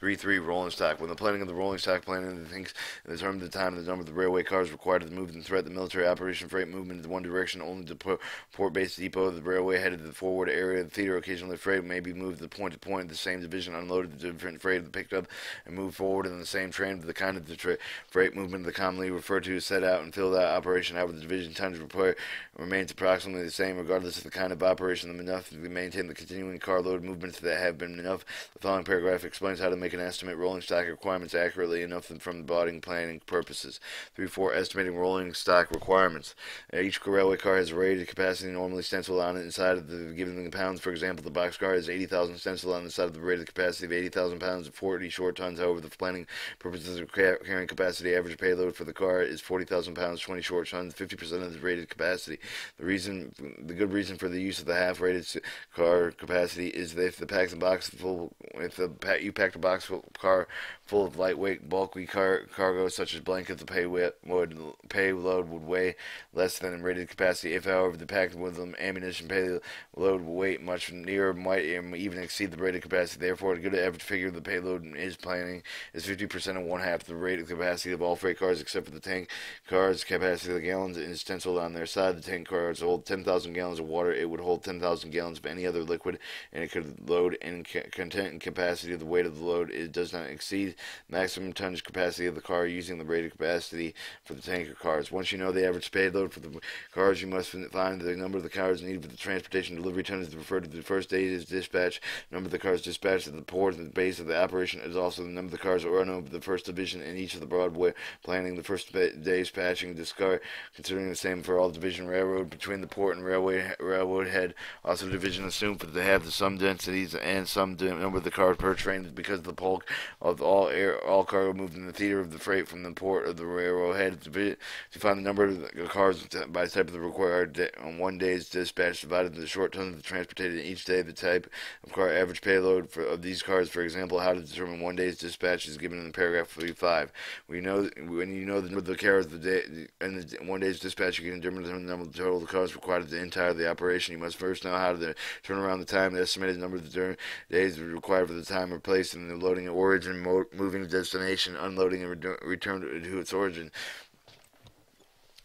Speaker 1: 3-3 rolling stock. When the planning of the rolling stock planning the things in the term of the time and the number of the railway cars required to move and threat the military operation freight movement in one direction only to port base depot of the railway headed to the forward area of the theater. Occasionally the freight may be moved to the point to point. The same division unloaded the different freight picked up and moved forward in the same train. The kind of the freight movement the commonly referred to as set out and filled out operation. However, the division tonnage remains approximately the same regardless of the kind of operation. Enough to maintain the continuing carload movements that have been enough. The following paragraph explains how to make make an estimate rolling stock requirements accurately enough from the botting planning purposes. 3 4. Estimating rolling stock requirements. Uh, each railway car has a rated capacity normally stenciled on it inside of the given the pounds. For example, the boxcar has 80,000 stenciled on the side of the rated capacity of 80,000 pounds of 40 short tons. However, the planning purposes of carrying capacity average payload for the car is 40,000 pounds, 20 short tons, 50% of the rated capacity. The reason, the good reason for the use of the half-rated car capacity is that if the pack the box full, if the you pack the box car full of lightweight, bulky car cargo such as blankets. The payload would payload would weigh less than rated capacity. If, however, the packed with them ammunition payload would weight much nearer, might even exceed the rated capacity. Therefore, a good average figure of the payload is planning is 50% and one half the rated capacity of all freight cars, except for the tank cars. Capacity of the gallons is stenciled on their side. The tank cars hold 10,000 gallons of water. It would hold 10,000 gallons of any other liquid, and it could load and content and capacity of the weight of the load. It does not exceed maximum tonnage capacity of the car using the rated capacity for the tanker cars. Once you know the average payload for the cars, you must find the number of the cars needed for the transportation delivery tonnage referred to the first day's dispatch. Number of the cars dispatched at the port and the base of the operation is also the number of the cars run over the first division in each of the Broadway planning the first day's patching discard considering the same for all division railroad between the port and railway railroad head also division assumed that they have the some densities and some number of the cars per train because the bulk of all air, all cargo moved in the theater of the freight from the port of the railroad head to, to find the number of the cars by type of the required on one day's dispatch divided into the short tons transported each day, the type of car average payload for, of these cars, for example, how to determine one day's dispatch is given in paragraph 45. We know when you know the number of the cars the day and the one day's dispatch, you can determine the number of the total of the cars required the entire of the operation. You must first know how to turn around the time, the estimated number of the days required for the time or place, and the loading at origin, moving to destination, unloading, and return to its origin.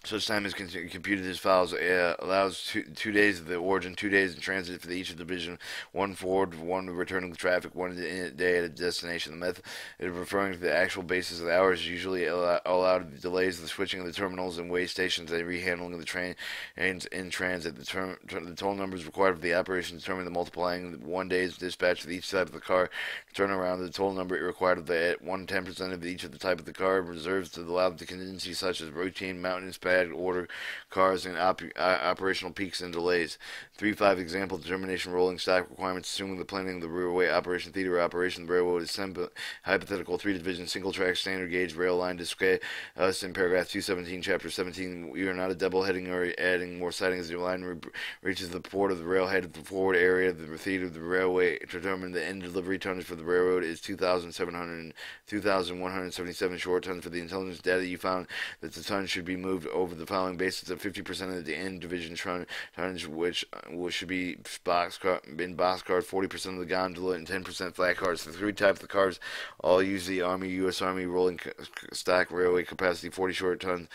Speaker 1: Such time is computed as follows: uh, allows two, two, days of the origin, two days in transit for each of the division, one forward, one returning the traffic, one day at a destination. The method is referring to the actual basis of the hours, usually allow, allowed delays of the switching of the terminals and way stations and rehandling of the train in transit. The, term, the total numbers required for the operation determine the multiplying one day's dispatch of each side of the car. Turnaround the total number required of the one ten percent of each of the type of the car reserves to allow the contingencies such as routine maintenance bad order cars and op uh, operational peaks and delays. 3-5 example determination rolling stock requirements assuming the planning of the railway operation theater operation the railroad is hypothetical three division single track standard gauge rail line display us in paragraph 217 chapter 17 we are not a double heading or adding more sidings the line re reaches the port of the railhead of the forward area of the theater of the railway to determine the end delivery tonnage for the railroad is 2,700 2,177 short tons for the intelligence data you found that the tonnage should be moved over the following basis of 50% of the end division tonnage, which, which should be boxcar, in boxcars, 40% of the gondola, and 10% flat cars. The three types of cars all use the Army, U.S. Army rolling stock railway capacity, 40 short tons,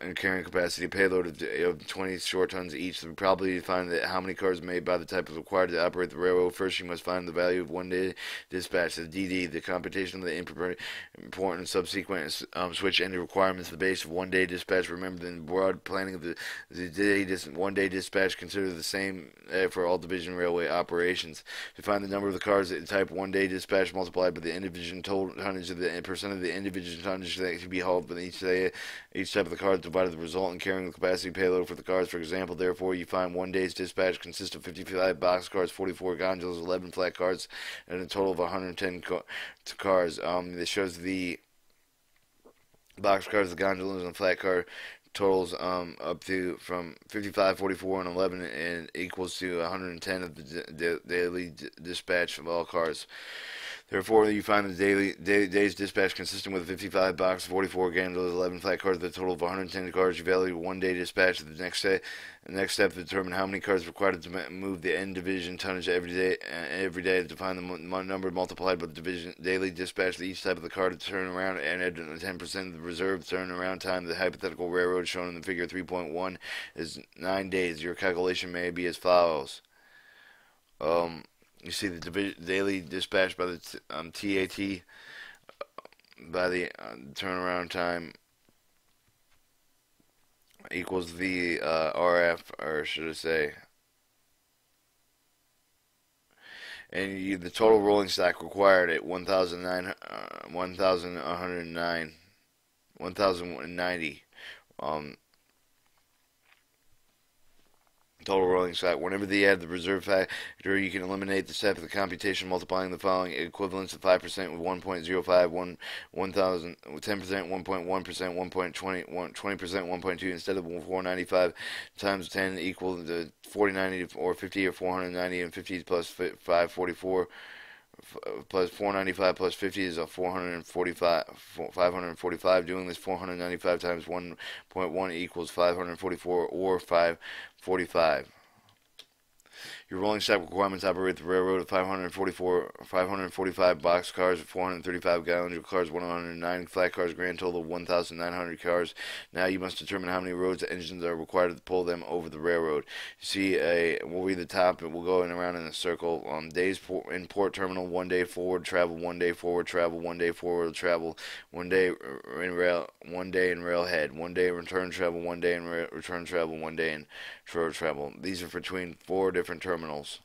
Speaker 1: and carrying capacity payload of, of 20 short tons each. We probably find that how many cars made by the type is required to operate the railroad. First, you must find the value of one day dispatch, the DD, the computation of the important subsequent um, switch ending requirements, the base of one day dispatch. Remember, the broad planning of the, the day dis, one day dispatch considered the same uh, for all division railway operations. To find the number of the cars that type one day dispatch multiplied by the individual total tonnage of the percent of the individual tonnage that can be hauled by each day, each type of the car divided the result in carrying the capacity payload for the cars. For example, therefore, you find one day's dispatch consists of 55 box cars, 44 gondolas, 11 flat cars, and a total of 110 cars. Um, this shows the box cars, the gondolas, and the flat car totals um, up to from 55, 44, and 11, and equals to 110 of the daily dispatch of all cars. Therefore, you find the daily day, day's dispatch consistent with 55 box, 44 gondolas, 11 flat cars, the total of 110 cars. You value one day dispatch. The next day, the next step to determine how many cars required to move the end division tonnage every day. Uh, every day to find the number multiplied by the division daily dispatch each type of the car to turn around and add 10% of the reserve turnaround time. The hypothetical railroad shown in the figure 3.1 is nine days. Your calculation may be as follows. Um, you see the daily dispatch by the um, TAT uh, by the uh, turnaround time equals the uh, RF, or should I say, and you, the total rolling stock required at 1,009, uh, 1,109, 1,090. Um, total rolling stock. Whenever they add the reserve factor, you can eliminate the step of the computation multiplying the following equivalents of 5% with 1.05, 1, 1,000, 10%, 1.1%, 1.20, 20%, 1.2 instead of 495 times 10 equal to 4090 or 50 or 490 and 50 plus 544 plus 495 plus 50 is a 445 545 doing this 495 times 1.1 equals 544 or 545 your rolling stock requirements operate the railroad of 544, 545 box cars, 435 gallon cars, 109 flat cars, grand total of 1,900 cars. Now you must determine how many roads the engines are required to pull them over the railroad. You see, a we'll read the top, and we'll go in around in a circle. Um, days in port terminal, one day forward travel, one day forward travel, one day forward travel, one day in rail, one day in railhead, one day return travel, one day in return travel, one day in road travel. These are between four different terminals terminals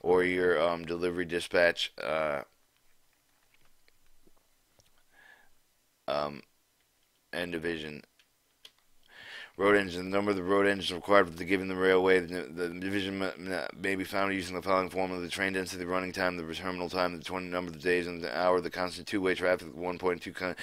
Speaker 1: or your um, delivery dispatch uh, um, and division. Road engine. The number of the road engines required for the given the railway. The, the division may be found using the following formula: the train density, the running time, the terminal time, the 20 number of days and the hour, the constant two-way traffic, 1.2 con-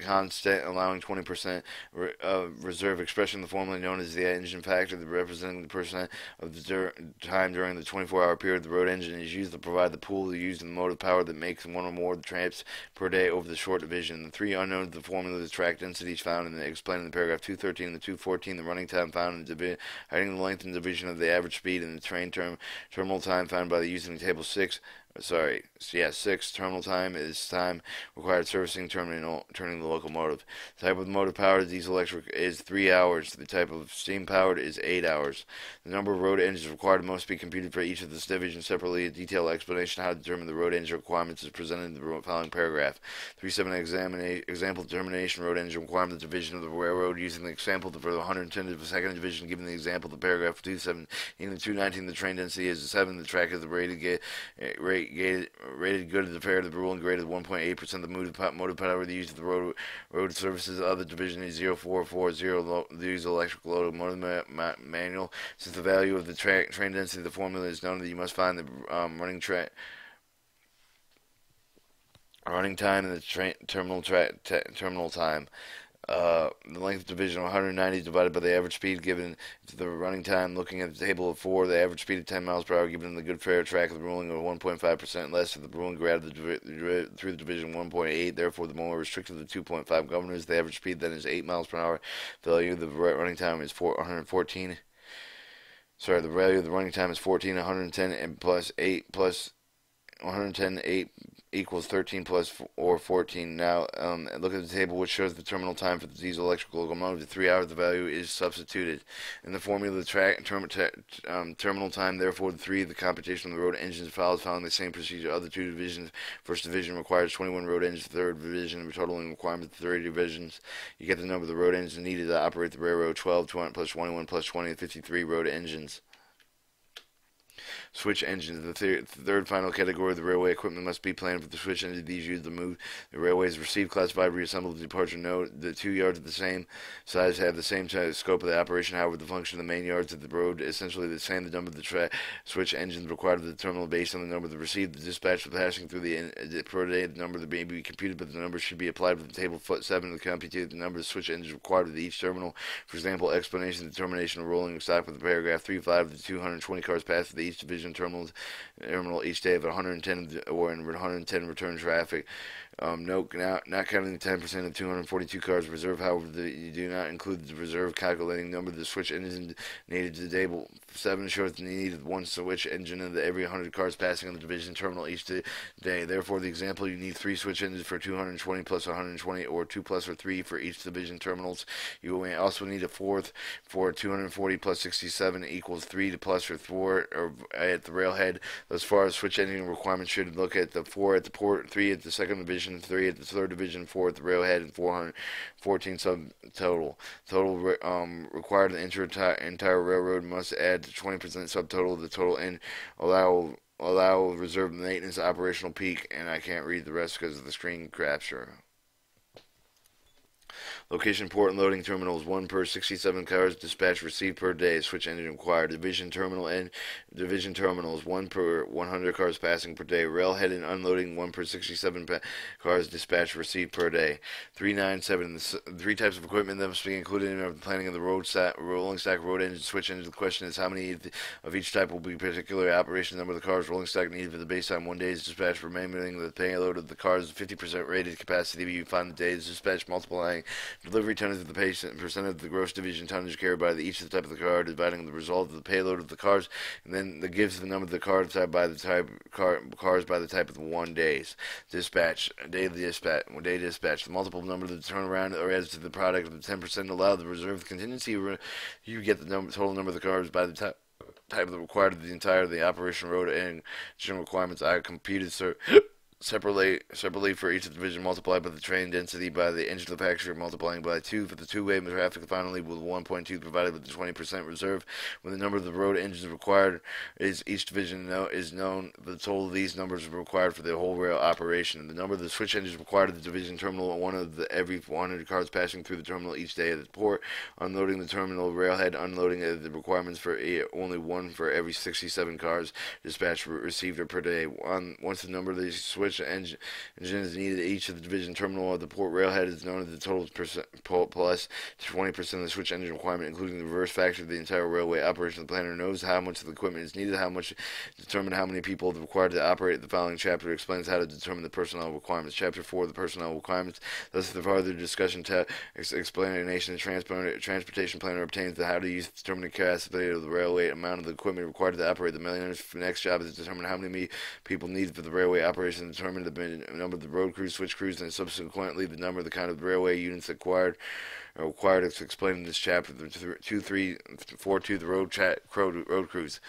Speaker 1: constant, allowing 20% re- uh, reserve expression. The formula known as the engine factor, the representing the percent of the dur- time during the 24-hour period the road engine is used to provide the pool used in the motive power that makes one or more trips per day over the short division. The three unknowns, the formula, the track densities found in the explained in the paragraph 213 and the 214, the running time found in the divi- hiding the length and division of the average speed and the train term terminal time found by the using table 6 sorry, yeah, six terminal time is time required servicing terminal turning the locomotive. The type of motive powered diesel electric is three hours. The type of steam powered is eight hours. The number of road engines required must be computed for each of the divisions separately. A detailed explanation how to determine the road engine requirements is presented in the following paragraph. 37 examina- example determination road engine requirement the division of the railroad using the example for the 110 of the second division given the example the paragraph 27 in the 219 the train density is 7 the track is the rated gauge eh, rate rated, rated good as a pair of the ruling grade of 1.8% of the motive, motive power the use of the road road services other division is 0440 the use of electric locomotive ma ma manual. Since the value of the tra train density the formula is known that you must find the um, running track running time and the terminal terminal time uh, the length of division 190 divided by the average speed given the running time. Looking at the table of four, the average speed of 10 miles per hour given the good fair track of the ruling of 1.5% less of the ruling grad the, through the division 1.8. Therefore, the more restrictive the 2.5 governors. The average speed then is 8 miles per hour. Value the running time is 414. Sorry, the value of the running time is 14, 110, and plus 8 plus 110, 8 equals 13 plus or 14. Now, um, look at the table which shows the terminal time for the diesel electrical locomotive. The three hours, the value is substituted. In the formula, the track, term, um, terminal time, therefore, the three, the computation of the road engines follows following the same procedure. Other two divisions, first division requires 21 road engines, third division, totaling requirement 30 divisions. You get the number of the road engines needed to operate the railroad 12, 20 plus 21 plus 20, 53 road engines switch engines. The third, third final category of the railway equipment must be planned for the switch engine. These used to move the railways receive classified reassembled departure note. The two yards of the same size have the same scope of the operation. However, the function of the main yards of the road essentially the same. The number of the tra- switch engines required of the terminal based on the number of the received. The dispatch for passing through the in- per day. The number that may be computed, but the number should be applied the table foot seven to compute the number of switch engines required with each terminal. For example, explanation determination of rolling stock with the paragraph three five of the 220 cars passed for each division terminals terminal each day of 110 or 110 return traffic. Um, not, not counting the 10% of 242 cars reserved, however, the, you do not include the reserve calculating number of the switch engine needed to the table. 7 shows the need of one switch engine in every 100 cars passing on the division terminal each day. Therefore, the example, you need 3 switch engines for 220 plus 120 or 2 plus or 3 for each division terminals. You may also need a fourth for 240 plus 67 equals 3 to plus or 4 or at the railhead. As far as switch engine requirements, should look at the 4 at the port, 3 at the second division Division, three at the third division, four the railhead, and 414 sub total. Total um, required the entire, entire railroad must add to 20% subtotal of the total and allow allow reserve maintenance operational peak. And I can't read the rest because of the screen capture. Location port and loading terminals, one per 67 cars dispatched received per day. Switch engine required. Division terminal and division terminals, one per 100 cars passing per day. Railhead and unloading, one per 67 cars dispatched received per day. 397. Three types of equipment that must be included in the planning of the road rolling stack, road engine, switch engine. The question is how many of each type will be particular operation number of the cars rolling stack needed for the base time. One day's dispatch remaining the payload of the cars 50% rated capacity. You find the days dispatch multiplying Delivery tonnage of the patient, percent of the gross division tonnage carried by the, each of the type of the car, dividing the result of the payload of the cars, and then that gives the number of the cars by the type car, cars by the type of the one days dispatch, daily dispatch, day dispatch. The multiple number of the turnaround or as to the product of the 10% allowed the reserve the contingency. You get the number, total number of the cars by the type type of the required of the entire of the operation road and general requirements I computed sir Separately, separately for each division, multiplied by the train density by the engine manufacturer, multiplying by 2 for the two-way traffic, finally with 1.2 provided with the 20% reserve. When the number of the road engines required is each division is known, the total of these numbers are required for the whole rail operation. The number of the switch engines required at the division terminal, one of the every 100 cars passing through the terminal each day at the port, unloading the terminal railhead, unloading the requirements for only one for every 67 cars dispatched received per day. Once the number of these switch which engine, engines needed each of the division terminal of the port railhead is known as the total percent, plus 20% of the switch engine requirement, including the reverse factor of the entire railway operation. The planner knows how much of the equipment is needed, how much determine how many people required to operate. The following chapter explains how to determine the personnel requirements. Chapter 4, the personnel requirements. Thus, the further discussion, ta- ex- explanation, the transport, transportation planner obtains the how to use determine the capacity of the railway, amount of the equipment required to operate. The millionaire's next job is to determine how many people need for the railway operation determine the number of the road crews, switch crews, and subsequently the number of the kind of railway units acquired required as explained in this chapter. The two, three, four, two, the road chat, road crews.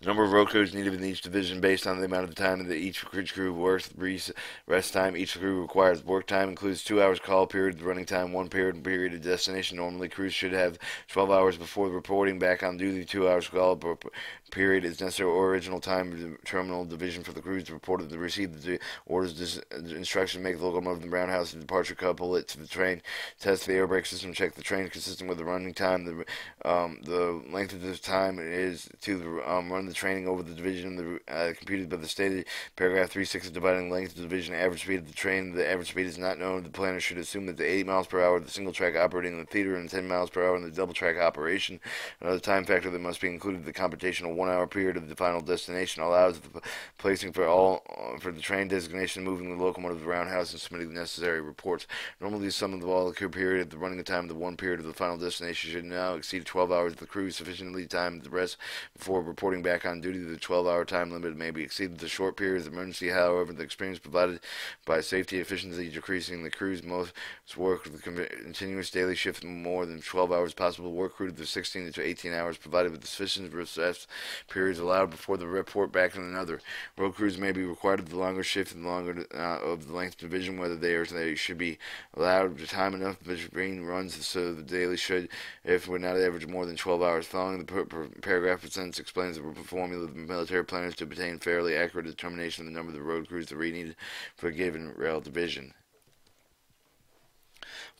Speaker 1: The number of road crews needed in each division based on the amount of time that each crew works. Rest time each crew requires work time includes two hours call period, running time, one period, period of destination. Normally, crews should have 12 hours before reporting back on duty. Two hours call period is necessary or original time the terminal division for the crews to report to receive the orders, instruction, to make the locomotive the roundhouse, the departure couple it to the train, test the air brake system, check the train consistent with the running time. The um, the length of this time is to um, run the training over the division the, uh, computed by the stated paragraph 36 dividing length of the division average speed of the train. The average speed is not known. The planner should assume that the 80 miles per hour the single track operating in the theater and 10 miles per hour in the double track operation. Another time factor that must be included the computational one hour period of the final destination allows the placing for all uh, for the train designation, moving the locomotive around house and submitting the necessary reports. Normally, the sum of all the period of the running time of the one period of the final destination should now exceed 12 hours the crew, sufficiently time the rest before reporting back on duty. The 12-hour time limit may be exceeded. The short periods of emergency, however, the experience provided by safety efficiency decreasing the crew's most work with continuous daily shift more than 12 hours possible work crew to 16 to 18 hours provided with sufficient recess periods allowed before the report back on another. Road crews may be required of the longer shift and the longer uh, of the length division, whether they are they should be allowed time enough between runs so the daily should, if we're not average more than 12 hours. Following the paragraph sentence explains the formula of the military planners to obtain fairly accurate determination of the number of the road crews that are needed for a given rail division.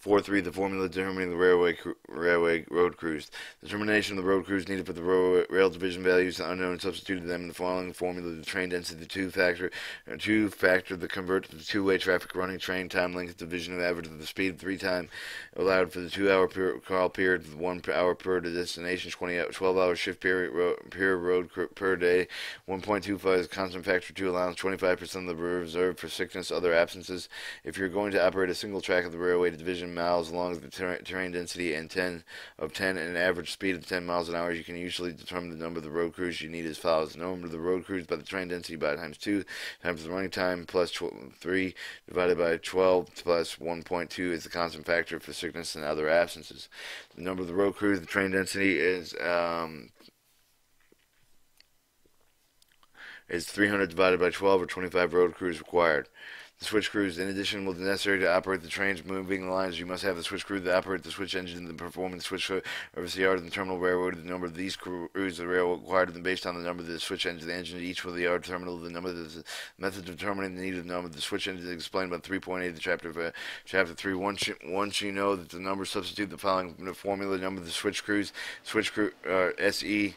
Speaker 1: 4.3. The formula determining the railway railway road crews. Determination of the road crews needed for the rail, rail division values unknown. Substituted them in the following formula: the train density, the two factor, uh, two factor, the convert to the two-way traffic running train time length, division of average of the speed, three time allowed for the two-hour per- call period, one hour per destination, 20 12-hour shift period per road per day, 1.25 is constant factor two allowance, 25% of the reserve for sickness, other absences. If you're going to operate a single track of the railway division miles along the ter train density and 10 of 10 and an average speed of 10 miles an hour, you can usually determine the number of the road crews you need as follows. The number of the road crews by the train density by times 2 times the running time plus 3 divided by 12 plus 1.2 is the constant factor for sickness and other absences. The number of the road crews, the train density is um, is 300 divided by 12 or 25 road crews required. The switch crews, in addition, will be necessary to operate the trains moving the lines. You must have the switch crew to operate the switch engine, the performance switch the yard, and the terminal railroad. The number of these crews the rail required them based on the number of the switch engine, the engine each for the yard terminal. The number of the method of determining the need of the number of the switch engine is explained by 3.8 of the chapter uh, chapter 3. Once you, once you know that the number substitute the following formula, the number of the switch crews, switch crew uh, SE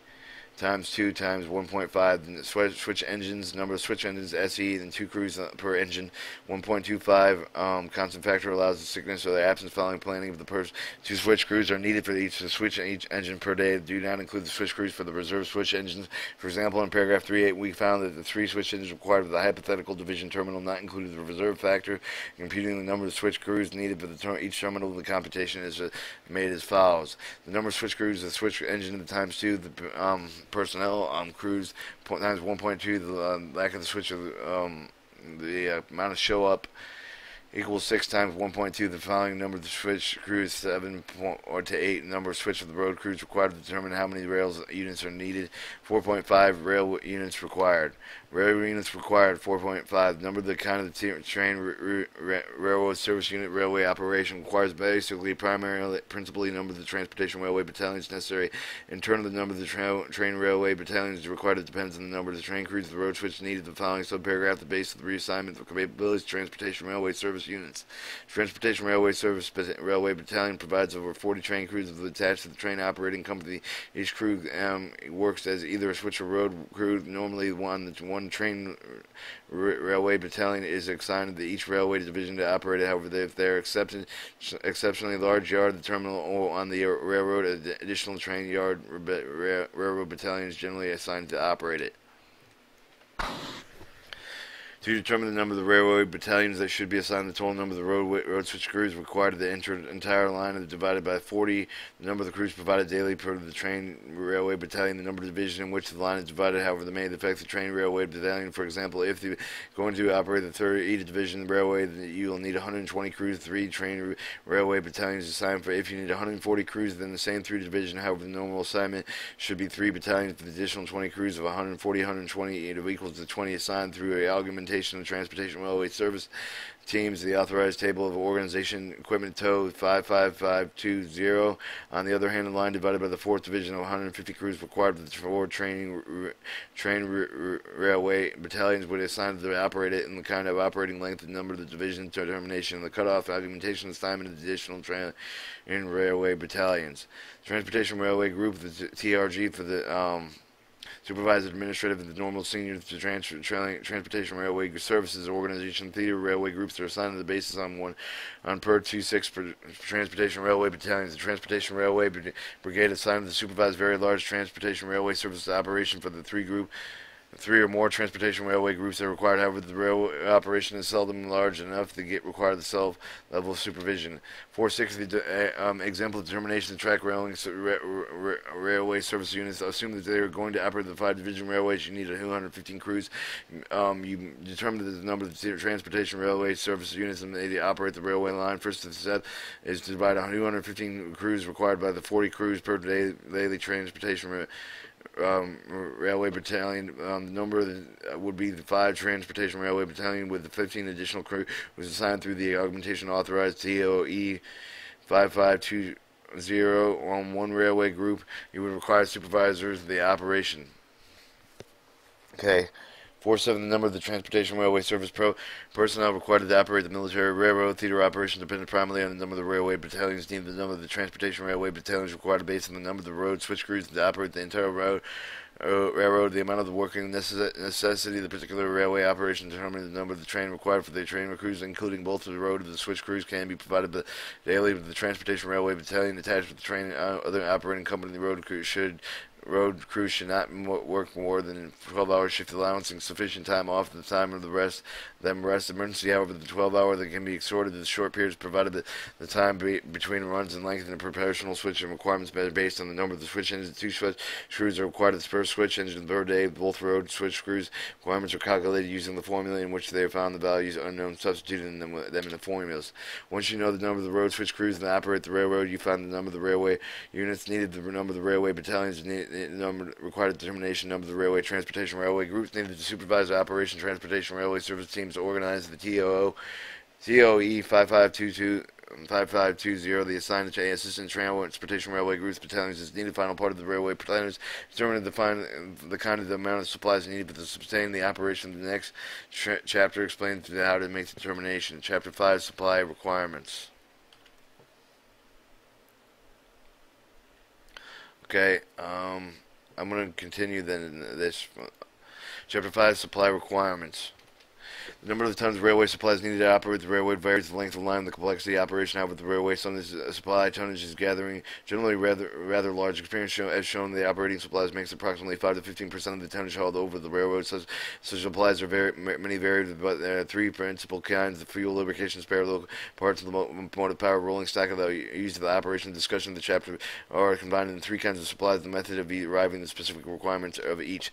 Speaker 1: times 2 times 1.5 switch, switch engines number of switch engines SE then 2 crews per engine 1.25 um, constant factor allows the sickness or the absence following planning of the person two switch crews are needed for each switch each engine per day. Do not include the switch crews for the reserve switch engines. For example in paragraph 3.8 we found that the three switch engines required for the hypothetical division terminal not included the reserve factor computing the number of switch crews needed for the ter each terminal the computation is uh, made as follows. The number of switch crews the switch engine the times 2 the um, personnel um, crews times 1.2 the uh, lack of the switch of um, the uh, amount of show up equals 6 times 1.2 the following number of the switch crews 7 or to 8 number of switch of the road crews required to determine how many rails units are needed 4.5 rail units required Railway units required 4.5. Number of the kind of the train railroad service unit railway operation requires basically primarily principally number of the transportation railway battalions necessary. In turn, the number of the tra train railway battalions required depends on the number of the train crews. The road switch needed the following subparagraph: the base of the reassignment of capabilities. Transportation railway service units. Transportation railway service railway battalion provides over 40 train crews attached to the train operating company. Each crew um, works as either a switch or road crew. Normally, one that's one one train railway battalion is assigned to each railway division to operate. It. However, if they're exception, exceptionally large yard, the terminal, or on the railroad, additional train yard railroad battalion is generally assigned to operate it. To determine the number of the railway battalions that should be assigned, the total number of the road, road switch crews required to enter the entire line is divided by 40. The number of the crews provided daily per the train railway battalion, the number of division in which the line is divided, however, the may affect the train railway battalion. For example, if you're going to operate the 30 division railway, you will need 120 crews, three train railway battalions assigned for. If you need 140 crews, then the same three division, however, the normal assignment should be three battalions with additional 20 crews of 140, 120, it equals the 20 assigned through a augmentation Implementation of Transportation Railway Service teams, the authorized table of organization equipment tow 55520. On the other hand, the line divided by the 4th Division of 150 crews required for the forward training train railway battalions would assign to operate it in the kind of operating length and number of the division to determination the cutoff augmentation assignment of additional train in railway battalions. Transportation Railway Group, the TRG for the um, supervisor administrative and the normal senior to trans transportation railway services organization theater railway groups are assigned to the basis on one on per two six per transportation railway battalions. The transportation railway brigade assigned to supervise very large transportation railway services operation for the three group three or more transportation railway groups are required. However, the railway operation is seldom large enough to get require the self level of supervision. 460 uh, um, example determination of track railing so ra ra railway service units assume that they are going to operate the five division railways. You need 215 crews. Um, you determine the number of transportation railway service units and they operate the railway line. First step is to divide 215 crews required by the 40 crews per day, daily transportation um, railway battalion. Um, the number the, uh, would be the five transportation railway battalion with the 15 additional crew was assigned through the augmentation authorized TOE 5520 on one railway group. You would require supervisors of the operation. Okay. 47, the number of the Transportation Railway Service Pro personnel required to operate the military railroad theater operation depended primarily on the number of the railway battalions. The number of the Transportation Railway battalions required based on the number of the road switch crews to operate the entire road uh, railroad, the amount of the working necessity of the particular railway operation determine the number of the train required for the train crews, including both of the road and the switch crews, can be provided by daily with the transportation railway battalion attached with the train. Uh, other operating company, the road crew should road crew should not work more than 12 hour shift allowance and sufficient time off the time of the rest them rest emergency however the 12 hour that can be extorted to the short periods provided that the time be between runs and length and the proportional switch and requirements based on the number of the switch engines. Two switch crews are required the first switch engine per day both road switch crews requirements are calculated using the formula in which they have found. The values unknown substituting them, them in the formulas. Once you know the number of the road switch crews that operate the railroad you find the number of the railway units needed the number of the railway battalions needed number required determination number of the railway transportation railway groups needed to supervise the operation transportation railway service teams to organize the TOO TOE 5522 5520, the assigned to assistant transportation railway groups battalions is needed. Final part of the railway battalions determine the, final, the kind of the amount of supplies needed to sustain the operation. The next chapter explains how to make the determination. Chapter 5 Supply Requirements. Okay, um, I'm going to continue then this. Chapter 5 Supply Requirements. The number of tons of railway supplies needed to operate the railway varies the length of the line, the complexity of operation. However, the railway the uh, supply tonnage is gathering generally rather rather large. Experience show, as shown, the operating supplies makes approximately 5 to 15 percent of the tonnage hauled over the railroad. Such, such supplies are very many varied, but there are three principal kinds: the fuel, lubrication, spare parts of the motive power, rolling stock of the use of the operation. Discussion of the chapter are combined in three kinds of supplies: the method of arriving the specific requirements of each.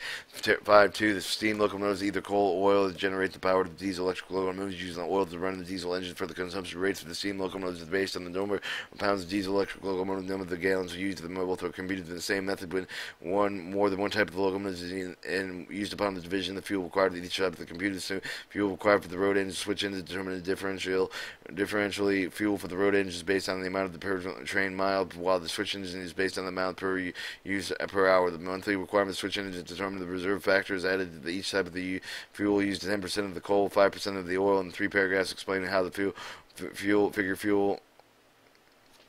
Speaker 1: Five two: the steam locomotives either coal, or oil generate the power the diesel electric locomotives using oil to run the diesel engine for the consumption rates of the steam locomotives is based on the number of pounds of diesel electric locomotive number of the gallons used. The both are computed in the same method when one more than one type of locomotive is in, and used upon the division the fuel required for each type of the computer. So fuel required for the road engine switch engine to determine the differential. Differentially, fuel for the road engine is based on the amount of the per train mile, while the switch engine is based on the amount per use uh, per hour. The monthly requirement of the switch engine to determine the reserve factor is added to each type of the fuel used 10% of the coal, 5% of the oil, and three paragraphs explaining how the fuel, fuel figure fuel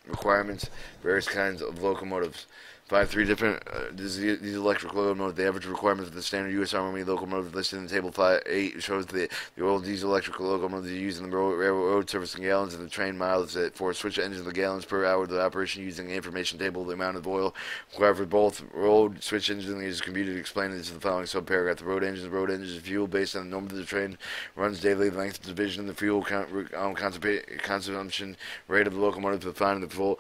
Speaker 1: requirements, various kinds of locomotives. Five, three different, uh, these, electric locomotives, the average requirements of the standard U.S. Army locomotive listed in table five, 8 shows the, the oil diesel electric locomotives used in the road, railroad service in gallons and the train miles that for switch engines the gallons per hour the operation using the information table the amount of oil required for both road switch engines is computed explained into the following subparagraph. The road engines, road engines fuel based on the number of the train runs daily, the length of division, the fuel con um, consumption rate of the locomotive to find the full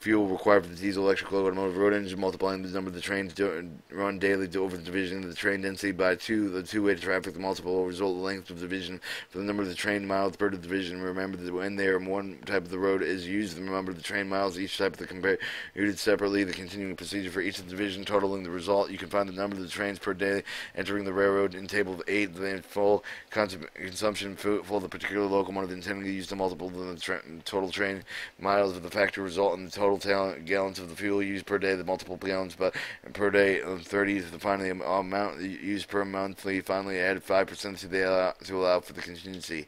Speaker 1: fuel required for the diesel electric locomotive road engine, multiplying the number of the trains do, run daily to over the division of the train density by two, the two-way traffic, the multiple will result the length of the division for the number of the train miles per division. Remember that when there one type of the road is used, remember the train miles each type of the computed separately. The continuing procedure for each of the division, totaling the result. You can find the number of the trains per day entering the railroad in table eight. The full consumption for the particular locomotive intending to use the multiple of the tra total train miles of the factor result in the total total gallons of the fuel used per day, the multiple gallons but per day of 30 to find the amount used per monthly. Finally, add 5% to the uh, to allow for the contingency.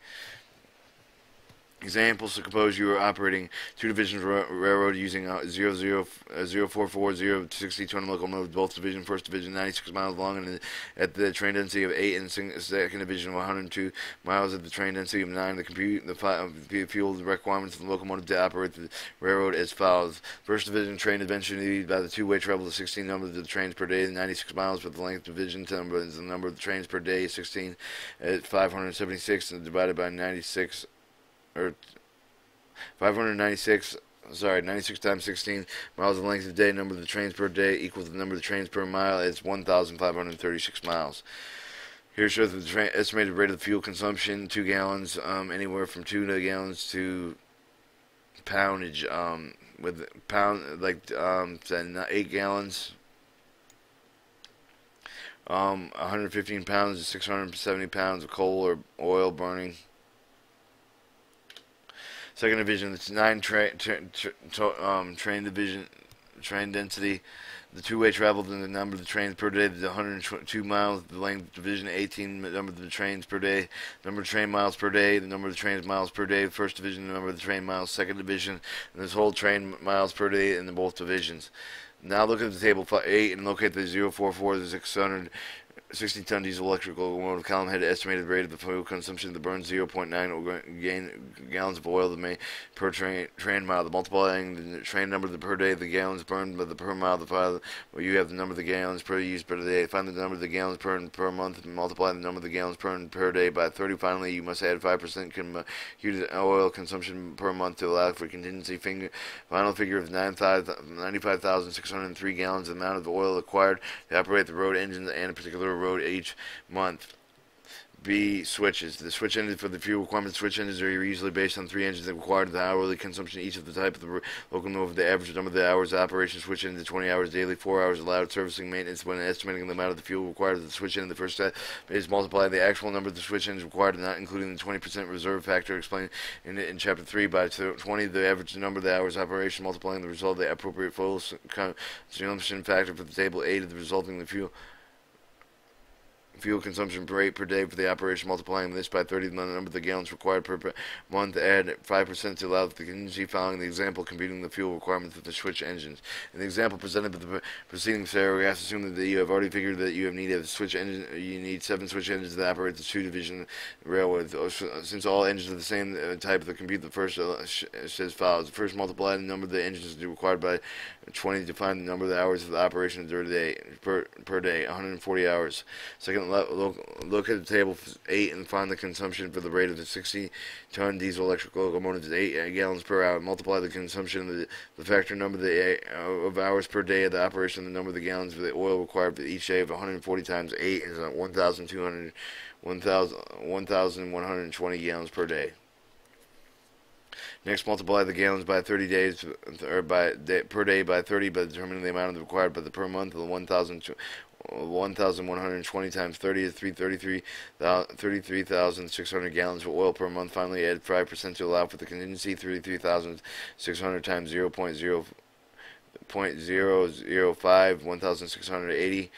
Speaker 1: Examples, to suppose you are operating two divisions railroad using a 0, 0, uh, 0, 4, 4, 0, 60 ton locomotives, both division, first division 96 miles long and at the train density of 8 and second division of 102 miles at the train density of 9. The compute the uh, fuel requirements of the locomotive to operate the railroad as follows. First division train eventually by the two-way travel to 16 number of the trains per day, 96 miles, but the length division number is the number of the trains per day, 16 at 576 and divided by 96 or 596 sorry, 96 times 16 miles of length of day, number of the trains per day equals the number of the trains per mile. It's 1,536 miles. Here shows the estimated rate of fuel consumption, two gallons, um, anywhere from two gallons to poundage, um, with pound like um, eight gallons. Um, 115 pounds to 670 pounds of coal or oil burning. Second division, it's nine tra tra tra um, train division, train density. The two-way traveled and the number of the trains per day, the 102 miles. The length division, 18 number of the trains per day. Number of train miles per day, the number of the trains miles per day. First division, the number of the train miles. Second division, and this whole train miles per day in the both divisions. Now look at the table 8 and locate the 044, the 600 16 ton diesel electric locomotive column had estimated rate of the fuel consumption of the burn 0.9 gain gallons of oil per train, train mile. The multiplying the train number the per day, the gallons burned by the per mile. The file where you have the number of the gallons per use per day. Find the number of the gallons burned per month and multiply the number of the gallons burned per day by 30. Finally, you must add 5% computed oil consumption per month to allow for contingency. Finger, final figure of 95,603 gallons. The amount of the oil acquired to operate the road engines and a particular road each month. B switches. The switch engines for the fuel requirement switch engines are usually based on three engines that require the hourly consumption each of the type of the locomotive. The average number of the hours of operation switch engine 20 hours daily, 4 hours allowed servicing maintenance when estimating the amount of the fuel required of the switch engine. The first step is multiply the actual number of the switch engines required, not including the 20% reserve factor explained in, in chapter 3 by 20. The average number of the hours of operation multiplying the result of the appropriate fuel consumption factor for the table 8 of the resulting the fuel fuel consumption rate per day for the operation, multiplying this by 30, the number of the gallons required per month, add 5% to allow the contingency following the example computing the fuel requirements of the switch engines. In the example presented by the preceding scenario, we have to assume that you have already figured that you have need a switch engine, you need seven switch engines that operate the two-division railway. Since all engines are the same uh, type, the compute the first uh, says follows. First, multiply the number of the engines required by 20 to find the number of the hours of the operation per day, per, per day, 140 hours. Second, look, look at the table 8 and find the consumption for the rate of the 60 ton diesel electric locomotive is 8 gallons per hour. Multiply the consumption of the, the factor number of, the, uh, of hours per day of the operation, the number of the gallons of the oil required for each day of 140 times 8 is 1,200, 1,120 gallons per day. Next, multiply the gallons by 30 days or by day, per day by 30 by determining the amount of the required by the per month of the 1,000 1,120 times 30 is 33,600 gallons of oil per month. Finally, add 5% to allow for the contingency. 33,600 times 0. 0.0, 0.005, 1,680.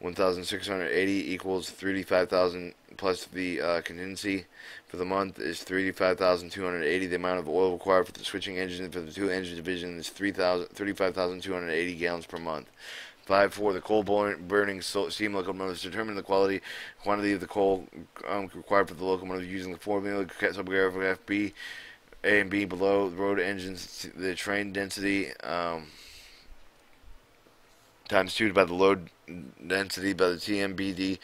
Speaker 1: 1,680 equals 35,000 plus the uh, contingency for the month is 35,280. The amount of oil required for the switching engine for the two engine division is 35,280 gallons per month. Five for the coal burning steam locomotives. Determine the quality quantity of the coal um, required for the locomotive using the formula subgraph B, A and B below. The road engines, the train density. Um, times 2 by the load density by the TMBD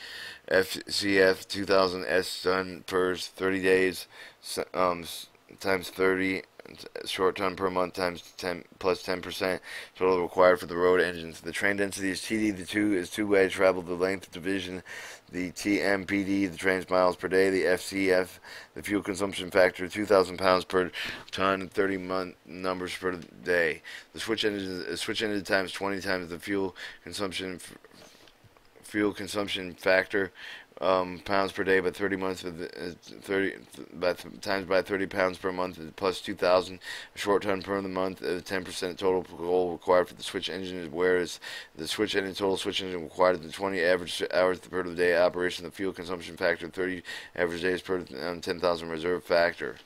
Speaker 1: FCF 2000 S ton per 30 days um, times 30 short ton per month times 10 plus 10% total required for the road engines. The train density is TD, the two is two way travel, the length division, the TMPD, the trains miles per day, the FCF, the fuel consumption factor, 2,000 pounds per ton, 30 month numbers per day. The switch engine, uh, switch engine times 20 times the fuel consumption fuel consumption factor um, pounds per day, but 30 months with uh, 30 by times by 30 pounds per month plus 2,000 short ton per month. Uh, 10% total coal required for the switch engine, whereas the switch engine total switch engine required the 20 average hours per day operation. The fuel consumption factor 30 average days per um, 10,000 reserve factor.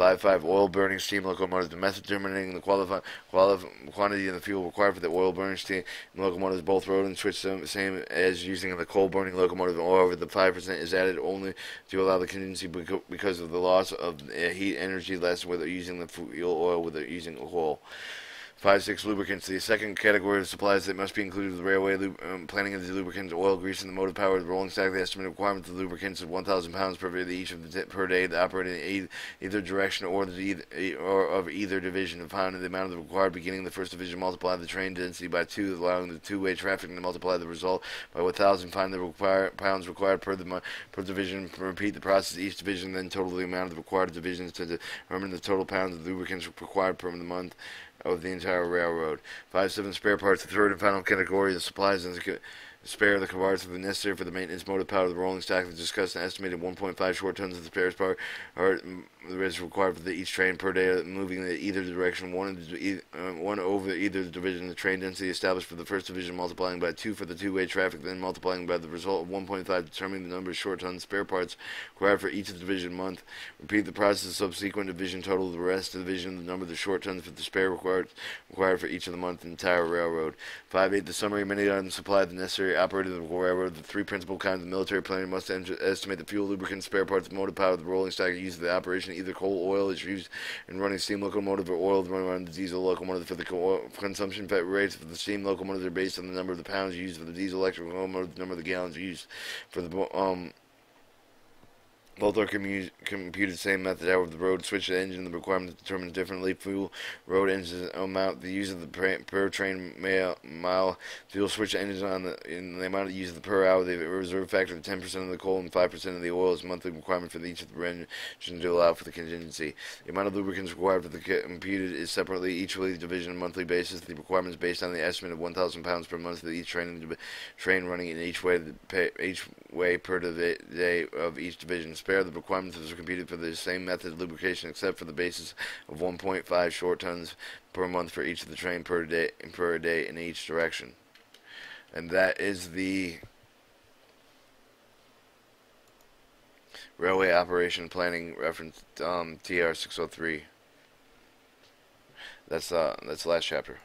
Speaker 1: 5.5 oil burning steam locomotives. The method determining the qualify, quantity of the fuel required for the oil burning steam locomotives, both road and switch, the same as using the coal burning locomotive. However, the 5% is added only to allow the contingency because of the loss of heat energy less with using the fuel oil with using coal. Five, six lubricants. The second category of supplies that must be included with the railway um, planning of the lubricants, oil, grease, and the motive power of the rolling stock. The estimated requirement of the lubricants is 1,000 pounds per each of the per day. The operating in either direction or the or of either division. Found the amount of the required beginning the first division, multiply the train density by two, allowing the two-way traffic to multiply the result by 1,000. Find the require, pounds required per the per division. Repeat the process each division, then total the amount of the required divisions to determine the total pounds of lubricants required per month of the entire railroad. Five seven spare parts. The third and final category the supplies and spare the cars that are necessary for the maintenance motive power of the rolling stock. They discussed an estimated 1.5 short tons of the spare the is required for the, each train per day moving in either direction. One, uh, one over either division. The train density established for the first division, multiplying by two for the two-way traffic, then multiplying by the result of 1.5, determining the number of short tons spare parts required for each division month. Repeat the process of subsequent division. Total of the rest of the division. The number of the short tons for the spare required required for each of the month. Entire railroad. Five eight. The summary. Many items supply the necessary operator of the railroad. The three principal kinds of military planning must estimate the fuel, lubricants, spare parts, motive power the rolling stock used for the operation Either coal oil is used in running steam locomotive or oil running around the diesel locomotive for the co consumption rates. For the steam locomotive are based on the number of the pounds used for the diesel electric locomotive, the number of the gallons used for the um both are computed the same method. However, the road switch engine, the requirement determines differently. Fuel road engines amount the use of the per train mile. Fuel switch engines on the in the amount of use of the per hour. The reserve factor of 10% of the coal and 5% of the oil is monthly requirement for each of the engines to allow for the contingency. The amount of lubricants required for the computed is separately each division on a monthly basis. The requirement is based on the estimate of 1,000 pounds per month for each train train running in each way each way per day of each division spare, the requirements are computed for the same method of lubrication except for the basis of 1.5 short tons per month for each of the train per day per day in each direction. And that is the Railway Operation Planning Reference um, TR 603. That's uh that's the last chapter.